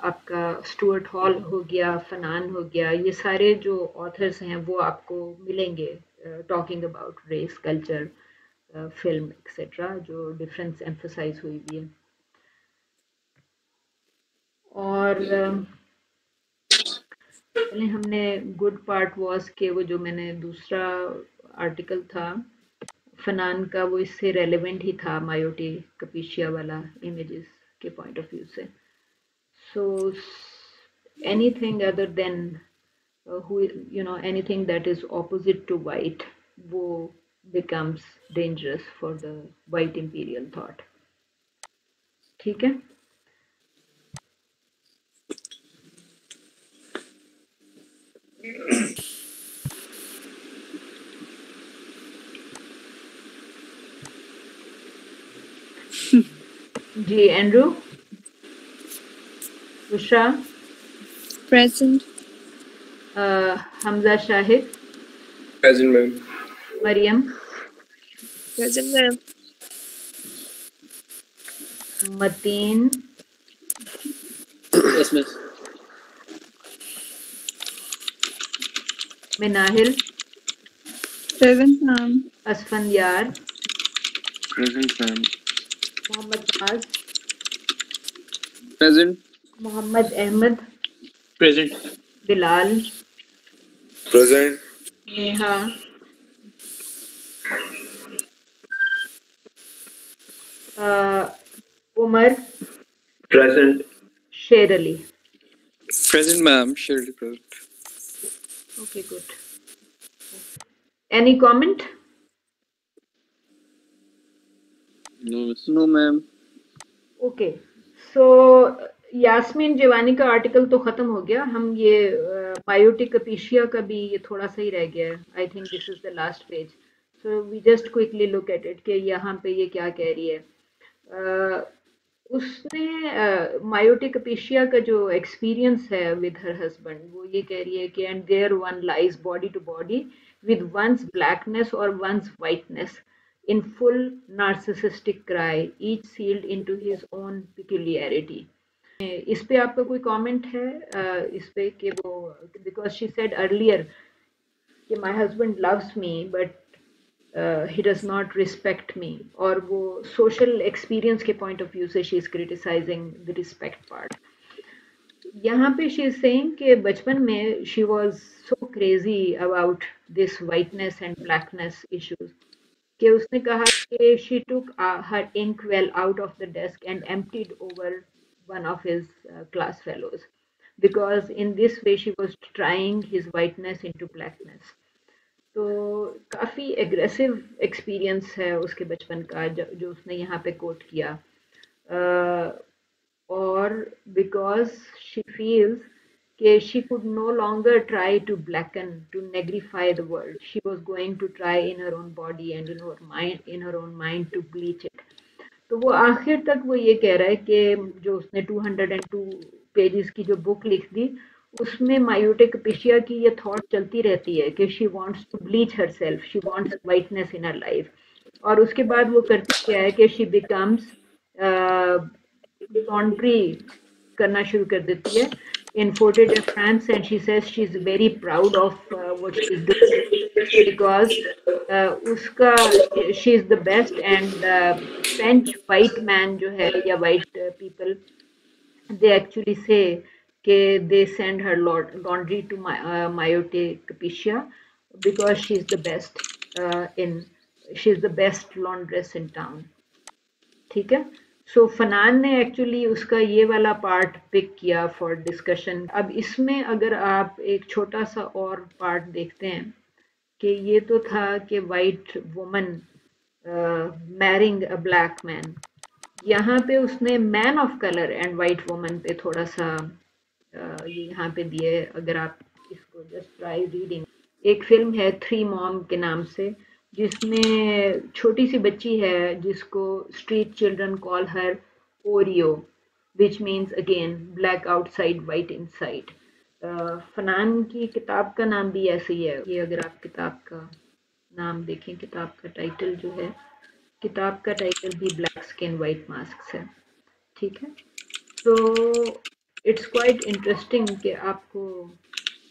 आपका स्टुअर्ट हॉल हो गया फनान हो गया ये सारे जो ऑथर्स हैं वो आपको मिलेंगे talking about race culture film etcetera जो डिफरेंस एम्फोसाइज हुई हुई है। और, पहले हमने गुड पार्ट वॉज़ के वो जो मैंने दूसरा आर्टिकल था फनान का, वो इससे रेलिवेंट ही था मायोटी कपीशिया वाला इमेज के पॉइंट ऑफ़ व्यू से। So anything other than you know anything that is opposite to white वो becomes dangerous for the white imperial thought ठीक है? [coughs] जी Andrew Usha present Hamza Shahid present ma'am Maryam present ma'am Mateen Minahil present ma'am Asfandyar Present, ma'am. Mohammad Naz Present. Mohammad Ahmed present Bilal Present. Neha uh, Umar Present. Sher Ali Present, ma'am. Surely present. Okay, good. Any comment? No. No, ma'am. Okay. So Yasmin Jiwani का article तो खत्म हो गया हम ये miotic Capecia का भी ये थोड़ा सा ही रह गया है I think this is the last page so we just quickly look at it कि यहाँ पे ये क्या कह रही है उसने मायोटिक अपीशिया का जो एक्सपीरियंस है विद हर हस्बैंड वो ये कह रही है कि and there one lies body to body with one's blackness और one's whiteness in full narcissistic cry, sealed into his own peculiarity. Eh, इस पे आपका कोई कमेंट है इस पे कि वो बिकॉज़ शी सेड अर्लियर कि my husband loves me but he does not respect me और वो सोशल एक्सपीरियंस के पॉइंट ऑफ़ व्यू से she is criticizing the respect part यहाँ पे शी इज़ सेइंग कि बचपन में she was so crazy about this whiteness and blackness issues कि उसने कहा कि she took her inkwell out of the desk and emptied over one of his class fellows because in this way she was trying his whiteness into blackness. तो काफ़ी aggressive experience है उसके बचपन का जो, उसने यहाँ पे कोट किया। uh, और बिकॉज़ शी फील्स के she could no longer try to blacken to negrify the world she was going to try in her own body and in mind in her own mind to bleach it तो वो आखिर तक वो ये कह रहा है कि जो उसने 202 पेजेस की जो बुक लिख दी उसमें मायोटिक पिशिया की ये थॉट चलती रहती है कि she wants to bleach herself she wants whiteness in her life और उसके बाद वो करती क्या है कि शी बिकम्स लॉन्ड्री करना शुरू कर देती है in fortified France and she says she is very proud of what she because उसका she is the best and French white man जो है या वाइट पीपल दे एक्चुअली से कि they send her laundry to my Mayotte Capicia because she's the best uh, in she's the best laundress in town. ठीक है? सो Fanon ने actually उसका ये वाला पार्ट पिक किया फॉर डिस्कशन अब इसमें अगर आप एक छोटा सा और पार्ट देखते हैं कि ये तो था कि white woman marrying a black man यहाँ पे उसने man of colour and white woman पे थोड़ा सा ये यहाँ पे दिए अगर आप इसको जस्ट ट्राई रीडिंग एक फ़िल्म है थ्री मॉम के नाम से, जिसमें छोटी सी बच्ची है जिसको street children call her Oreo which means again black outside white inside Fanon की किताब का नाम भी ऐसे ही है। ये अगर आप किताब का नाम देखें, किताब का टाइटल जो है, किताब का टाइटल भी ब्लैक स्किन वाइट मास्क है। ठीक है? तो इट्स क्वाइट इंटरेस्टिंग कि आपको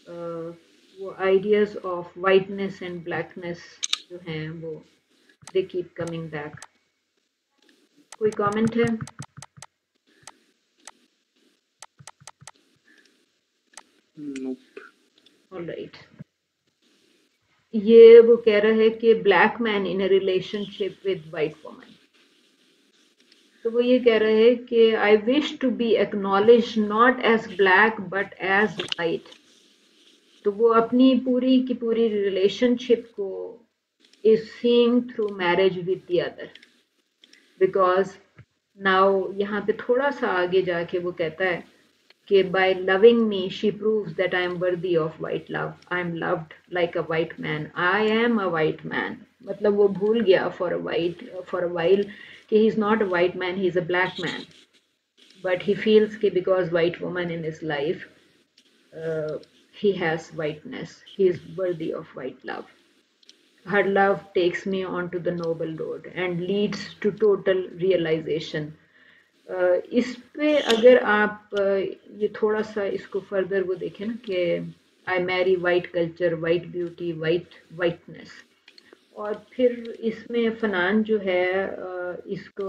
uh, वो ideas of whiteness and blackness जो हैं वो दे कीप कमिंग बैक कोई कमेंट है? Nope. ऑलराइट ये वो कह रहा है कि black man in a relationship with white woman तो वो ये कह रहे हैं कि I wish to be acknowledge not as black but as white तो वो अपनी पूरी की पूरी रिलेशनशिप को is seeing through marriage with the other because now यहाँ पे थोड़ा सा आगे जाके वो कहता है कि by loving me she prove that I am worthy of white love I am loved like a white man I am a white man मतलब वो भूल गया for a white for a wild कि he is not a white man he is a black man but he feels कि because white woman in his life uh, he has whiteness he is worthy of white love her love takes me onto the noble road and leads to total realization uh, इस पे अगर आप uh, ये थोड़ा सा इसको further वो देखें ना कि I marry white culture white beauty white whiteness और फिर इसमें फनान जो है इसको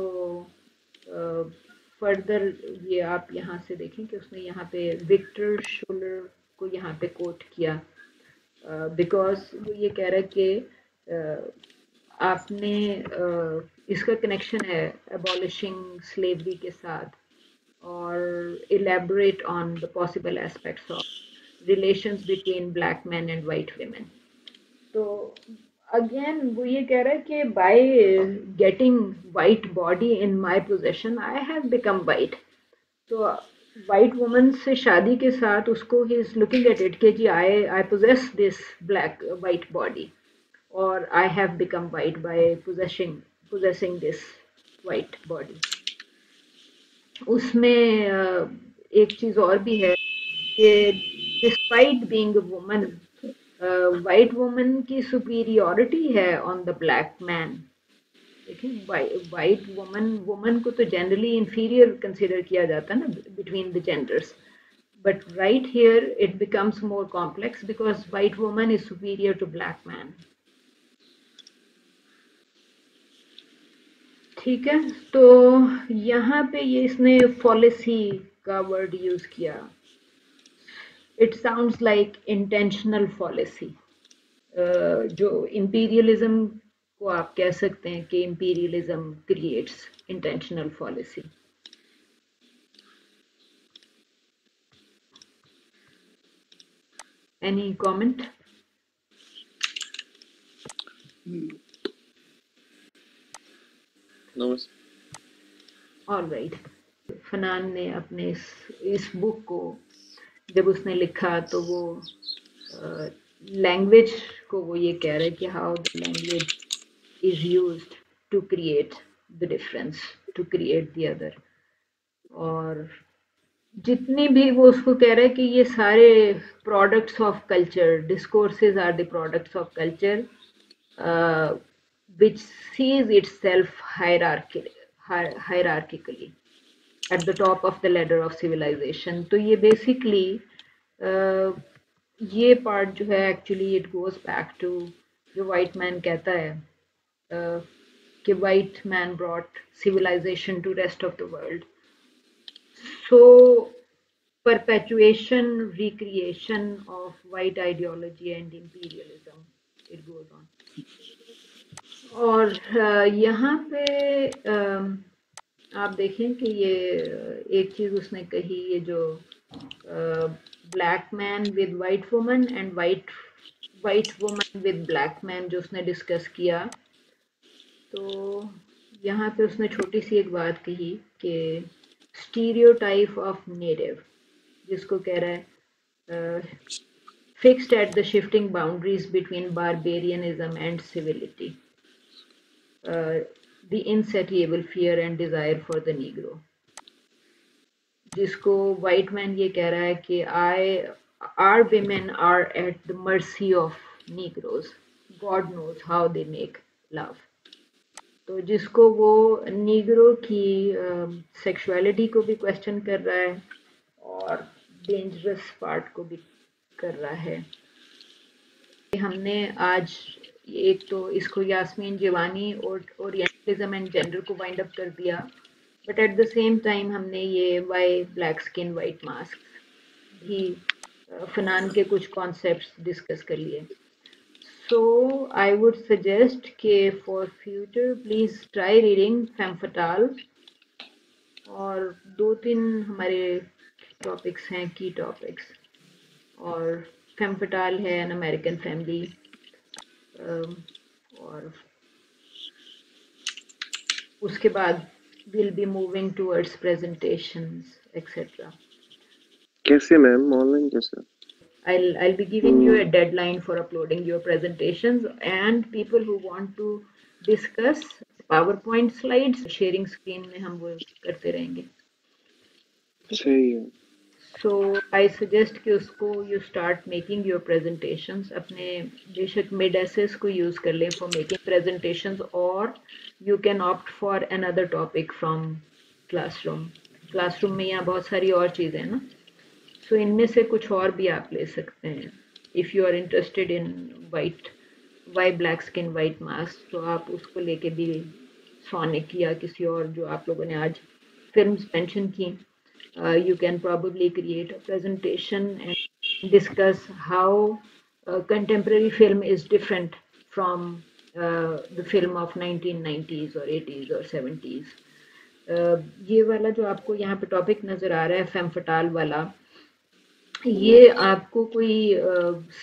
फर्दर ये आप यहाँ से देखें कि उसने यहाँ पे विक्टर शोलर को यहाँ पे कोट किया। बिकॉज़ वो ये कह रहा है कि आपने इसका कनेक्शन है एबॉलिशिंग स्लेवरी के साथ और elaborate on the possible aspects of relations between black man and white women तो अगेन वो ये कह रहा है कि by getting white body in my position I have become white तो वाइट वुमन से शादी के साथ उसको he is looking at it के जी I I possess this black white body और I have become white by possessing possessing this white body उसमें एक चीज़ और भी है कि despite being a woman white woman की सुपीरियोरिटी है ऑन द ब्लैक मैन देखिए वाइट वुमन वुमेन को तो जनरली इंफीरियर कंसिडर किया जाता है ना between the genders but right here it becomes more complex because white woman is superior to black man. ठीक है तो यहाँ पे ये इसने पॉलिसी का वर्ड यूज़ किया। It sounds like intentional policy जो इम्पीरियलिज्म को आप कह सकते हैं कि imperialism creates intentional policy any comment? No all right. Fanon ने अपने इस इस बुक को जब उसने लिखा तो वो लैंग्वेज को वो ये कह रहे कि how the language is use to create the difference to create the other और जितने भी वो उसको कह रहे हैं कि ये सारे products of culture discourses are the products of culture which sees itself hierarchically. At the top of the ladder of civilization तो ये बेसिकली ये पार्ट जो है actually it goes back to जो वाइट मैन कहता है कि white man brought civilization to rest of the world so perpetuation recreation of white ideology and imperialism और यहाँ पे आप देखें कि ये, एक चीज़ उसने कही, ये जो black man with white woman and white white woman with black man जो उसने डिस्कस किया। तो यहाँ पे उसने छोटी सी एक बात कही कि स्टीरियोटाइप ऑफ़ नेटिव जिसको कह रहा है fixed at the shifting boundaries between barbarianism and civility the insatiable fear and desire for the negro जिसको वाइट मैन ये कह रहा है कि I are women are at the mercy of negroes God knows how they make love तो जिसको वो negro की सेक्सुअलिटी uh, को भी क्वेश्चन कर रहा है और डेंजरस पार्ट को भी कर रहा है। हमने आज एक तो इसको यास्मीन जिवानी और ओरिएंटलिज्म एंड जेंडर को वाइंड अप कर दिया। But at the same time हमने ये Y black skin white mask भी फनान के कुछ कॉन्सेप्ट्स डिस्कस कर लिए। सो आई वुड सजेस्ट के for future please try reading femme fatale और दो तीन हमारे टॉपिक्स हैं की टॉपिक्स और फैम फटाल है एन अमेरिकन फैमिली और उसके बाद will be moving towards presentations etcetera कैसे मैम ऑनलाइन कैसे I'll I'll be giving you a deadline for uploading your presentations and people who want to discuss PowerPoint slides sharing screen में हम वो करते रहेंगे सही है सो आई सजेस्ट कि उसको you start making your presentation अपने बेशक मिड को यूज़ कर लें फॉर मेकिंग प्रेजेंटेशन और you can opt for another topic from classroom classroom में यहाँ बहुत सारी और चीज़ें ना। सो इनमें से कुछ और भी आप ले सकते हैं। If you are interested in white white black skin white mask तो आप उसको लेके भी सॉनिक या किसी और जो आप लोगों ने आज फ़िल्म मैंशन की। Uh, you can probably create a presentation and discuss how uh, contemporary film is different from uh, the film of 1990s or 80s or 70s. Uh, ये वाला जो आपको यहाँ पे टॉपिक नज़र आ रहा है फेम फटाल वाला ये आपको कोई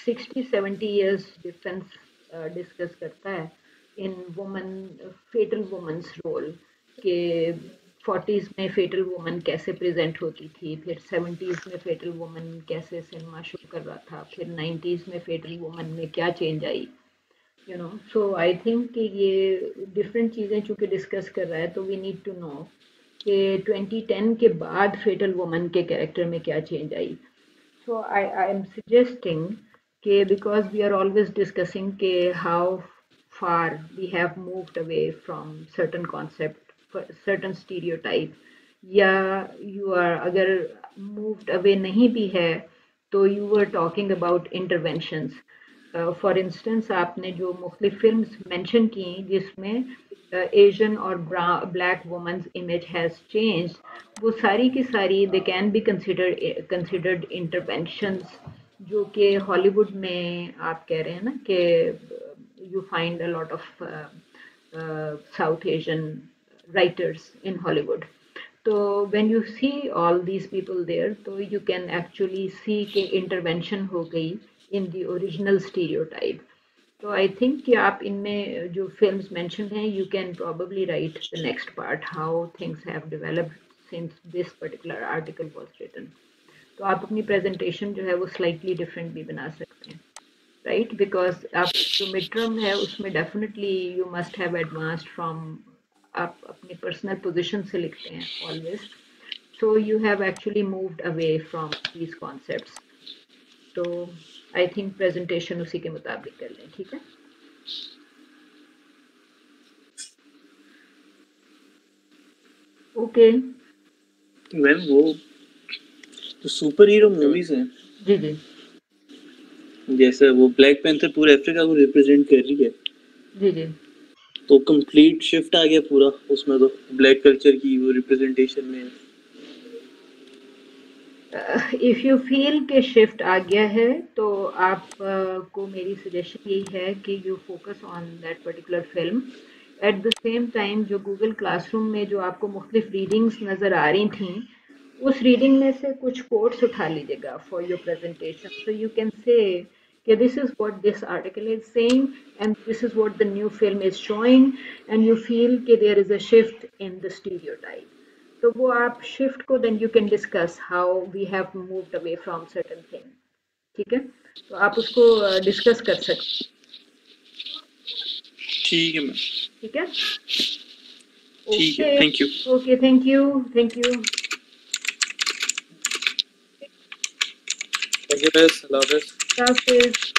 sixty seventy years difference discuss करता है in woman fatal women's role के फोर्टीज़ में फेटल वुमन कैसे प्रेजेंट होती थी? फिर सेवेंटीज़ में फेटल वुमन कैसे सिनेमा शो कर रहा था? फिर नाइन्टीज़ में फेटल वुमन में क्या change I? You know so I think कि ये डिफरेंट चीज़ें चूँकि डिस्कस कर रहा है तो वी नीड टू नो कि 2010 के बाद फेटल वुमन के कैरेक्टर में क्या change I? So I I am suggesting कि because we are always discussing के how far we have moved away from certain concept certain stereotype या you are अगर moved away नहीं भी है तो were talking about interventions uh, for instance आपने जो मुख्तलिफ़ films mention की जिसमें uh, Asian और black woman's image has changed वो सारी की सारी they can be considered considered interventions जो कि हॉलीवुड में आप कह रहे हैं ना कि a lot of uh, uh, South Asian writers in Hollywood. So when you see all these people there, so you can actually see कि intervention हो गई in the original stereotype. So I think कि आप इनमें जो films mentioned हैं, you can probably write the next part how things have developed since this particular article was written. तो आप अपनी presentation जो है वो slightly different भी बना सकते हैं. right because आप जो midterm है उसमें definitely you must have advanced from आप अपनी पर्सनल पोजीशन से लिखते हैं always so you have actually moved away from these concepts तो आई थिंक प्रेजेंटेशन उसी के मुताबिक कर लें ठीक है? ओके मैम वो तो सुपर हीरो मूवीज़ हैं। जी जी. जैसे वो ब्लैक पैंथर पूरे अफ्रीका को रिप्रेजेंट कर रही है। जी जी. तो कंप्लीट शिफ्ट आ गया पूरा उसमें तो ब्लैक कल्चर की वो रिप्रेजेंटेशन में। इफ़ यू फील के शिफ्ट आ गया है तो आप uh, को मेरी सजेशन यही है कि you focus on that particular film at the same time जो गूगल क्लासरूम में जो आपको मुख्तलिफ़ रीडिंग्स नज़र आ रही थी उस रीडिंग में से कुछ कोट्स उठा लीजिएगा for your presentation so you can say okay, this is what this article is saying and this is what the new film is showing and you feel that there is a shift in the stereotype. So वो आप shift को then you can discuss how we have moved away from certain thing. ठीक है तो आप उसको discuss कर सकते ठीक है मैम ठीक है ठीक है thank you okay thank you thank you thank you miss Allah Hafiz message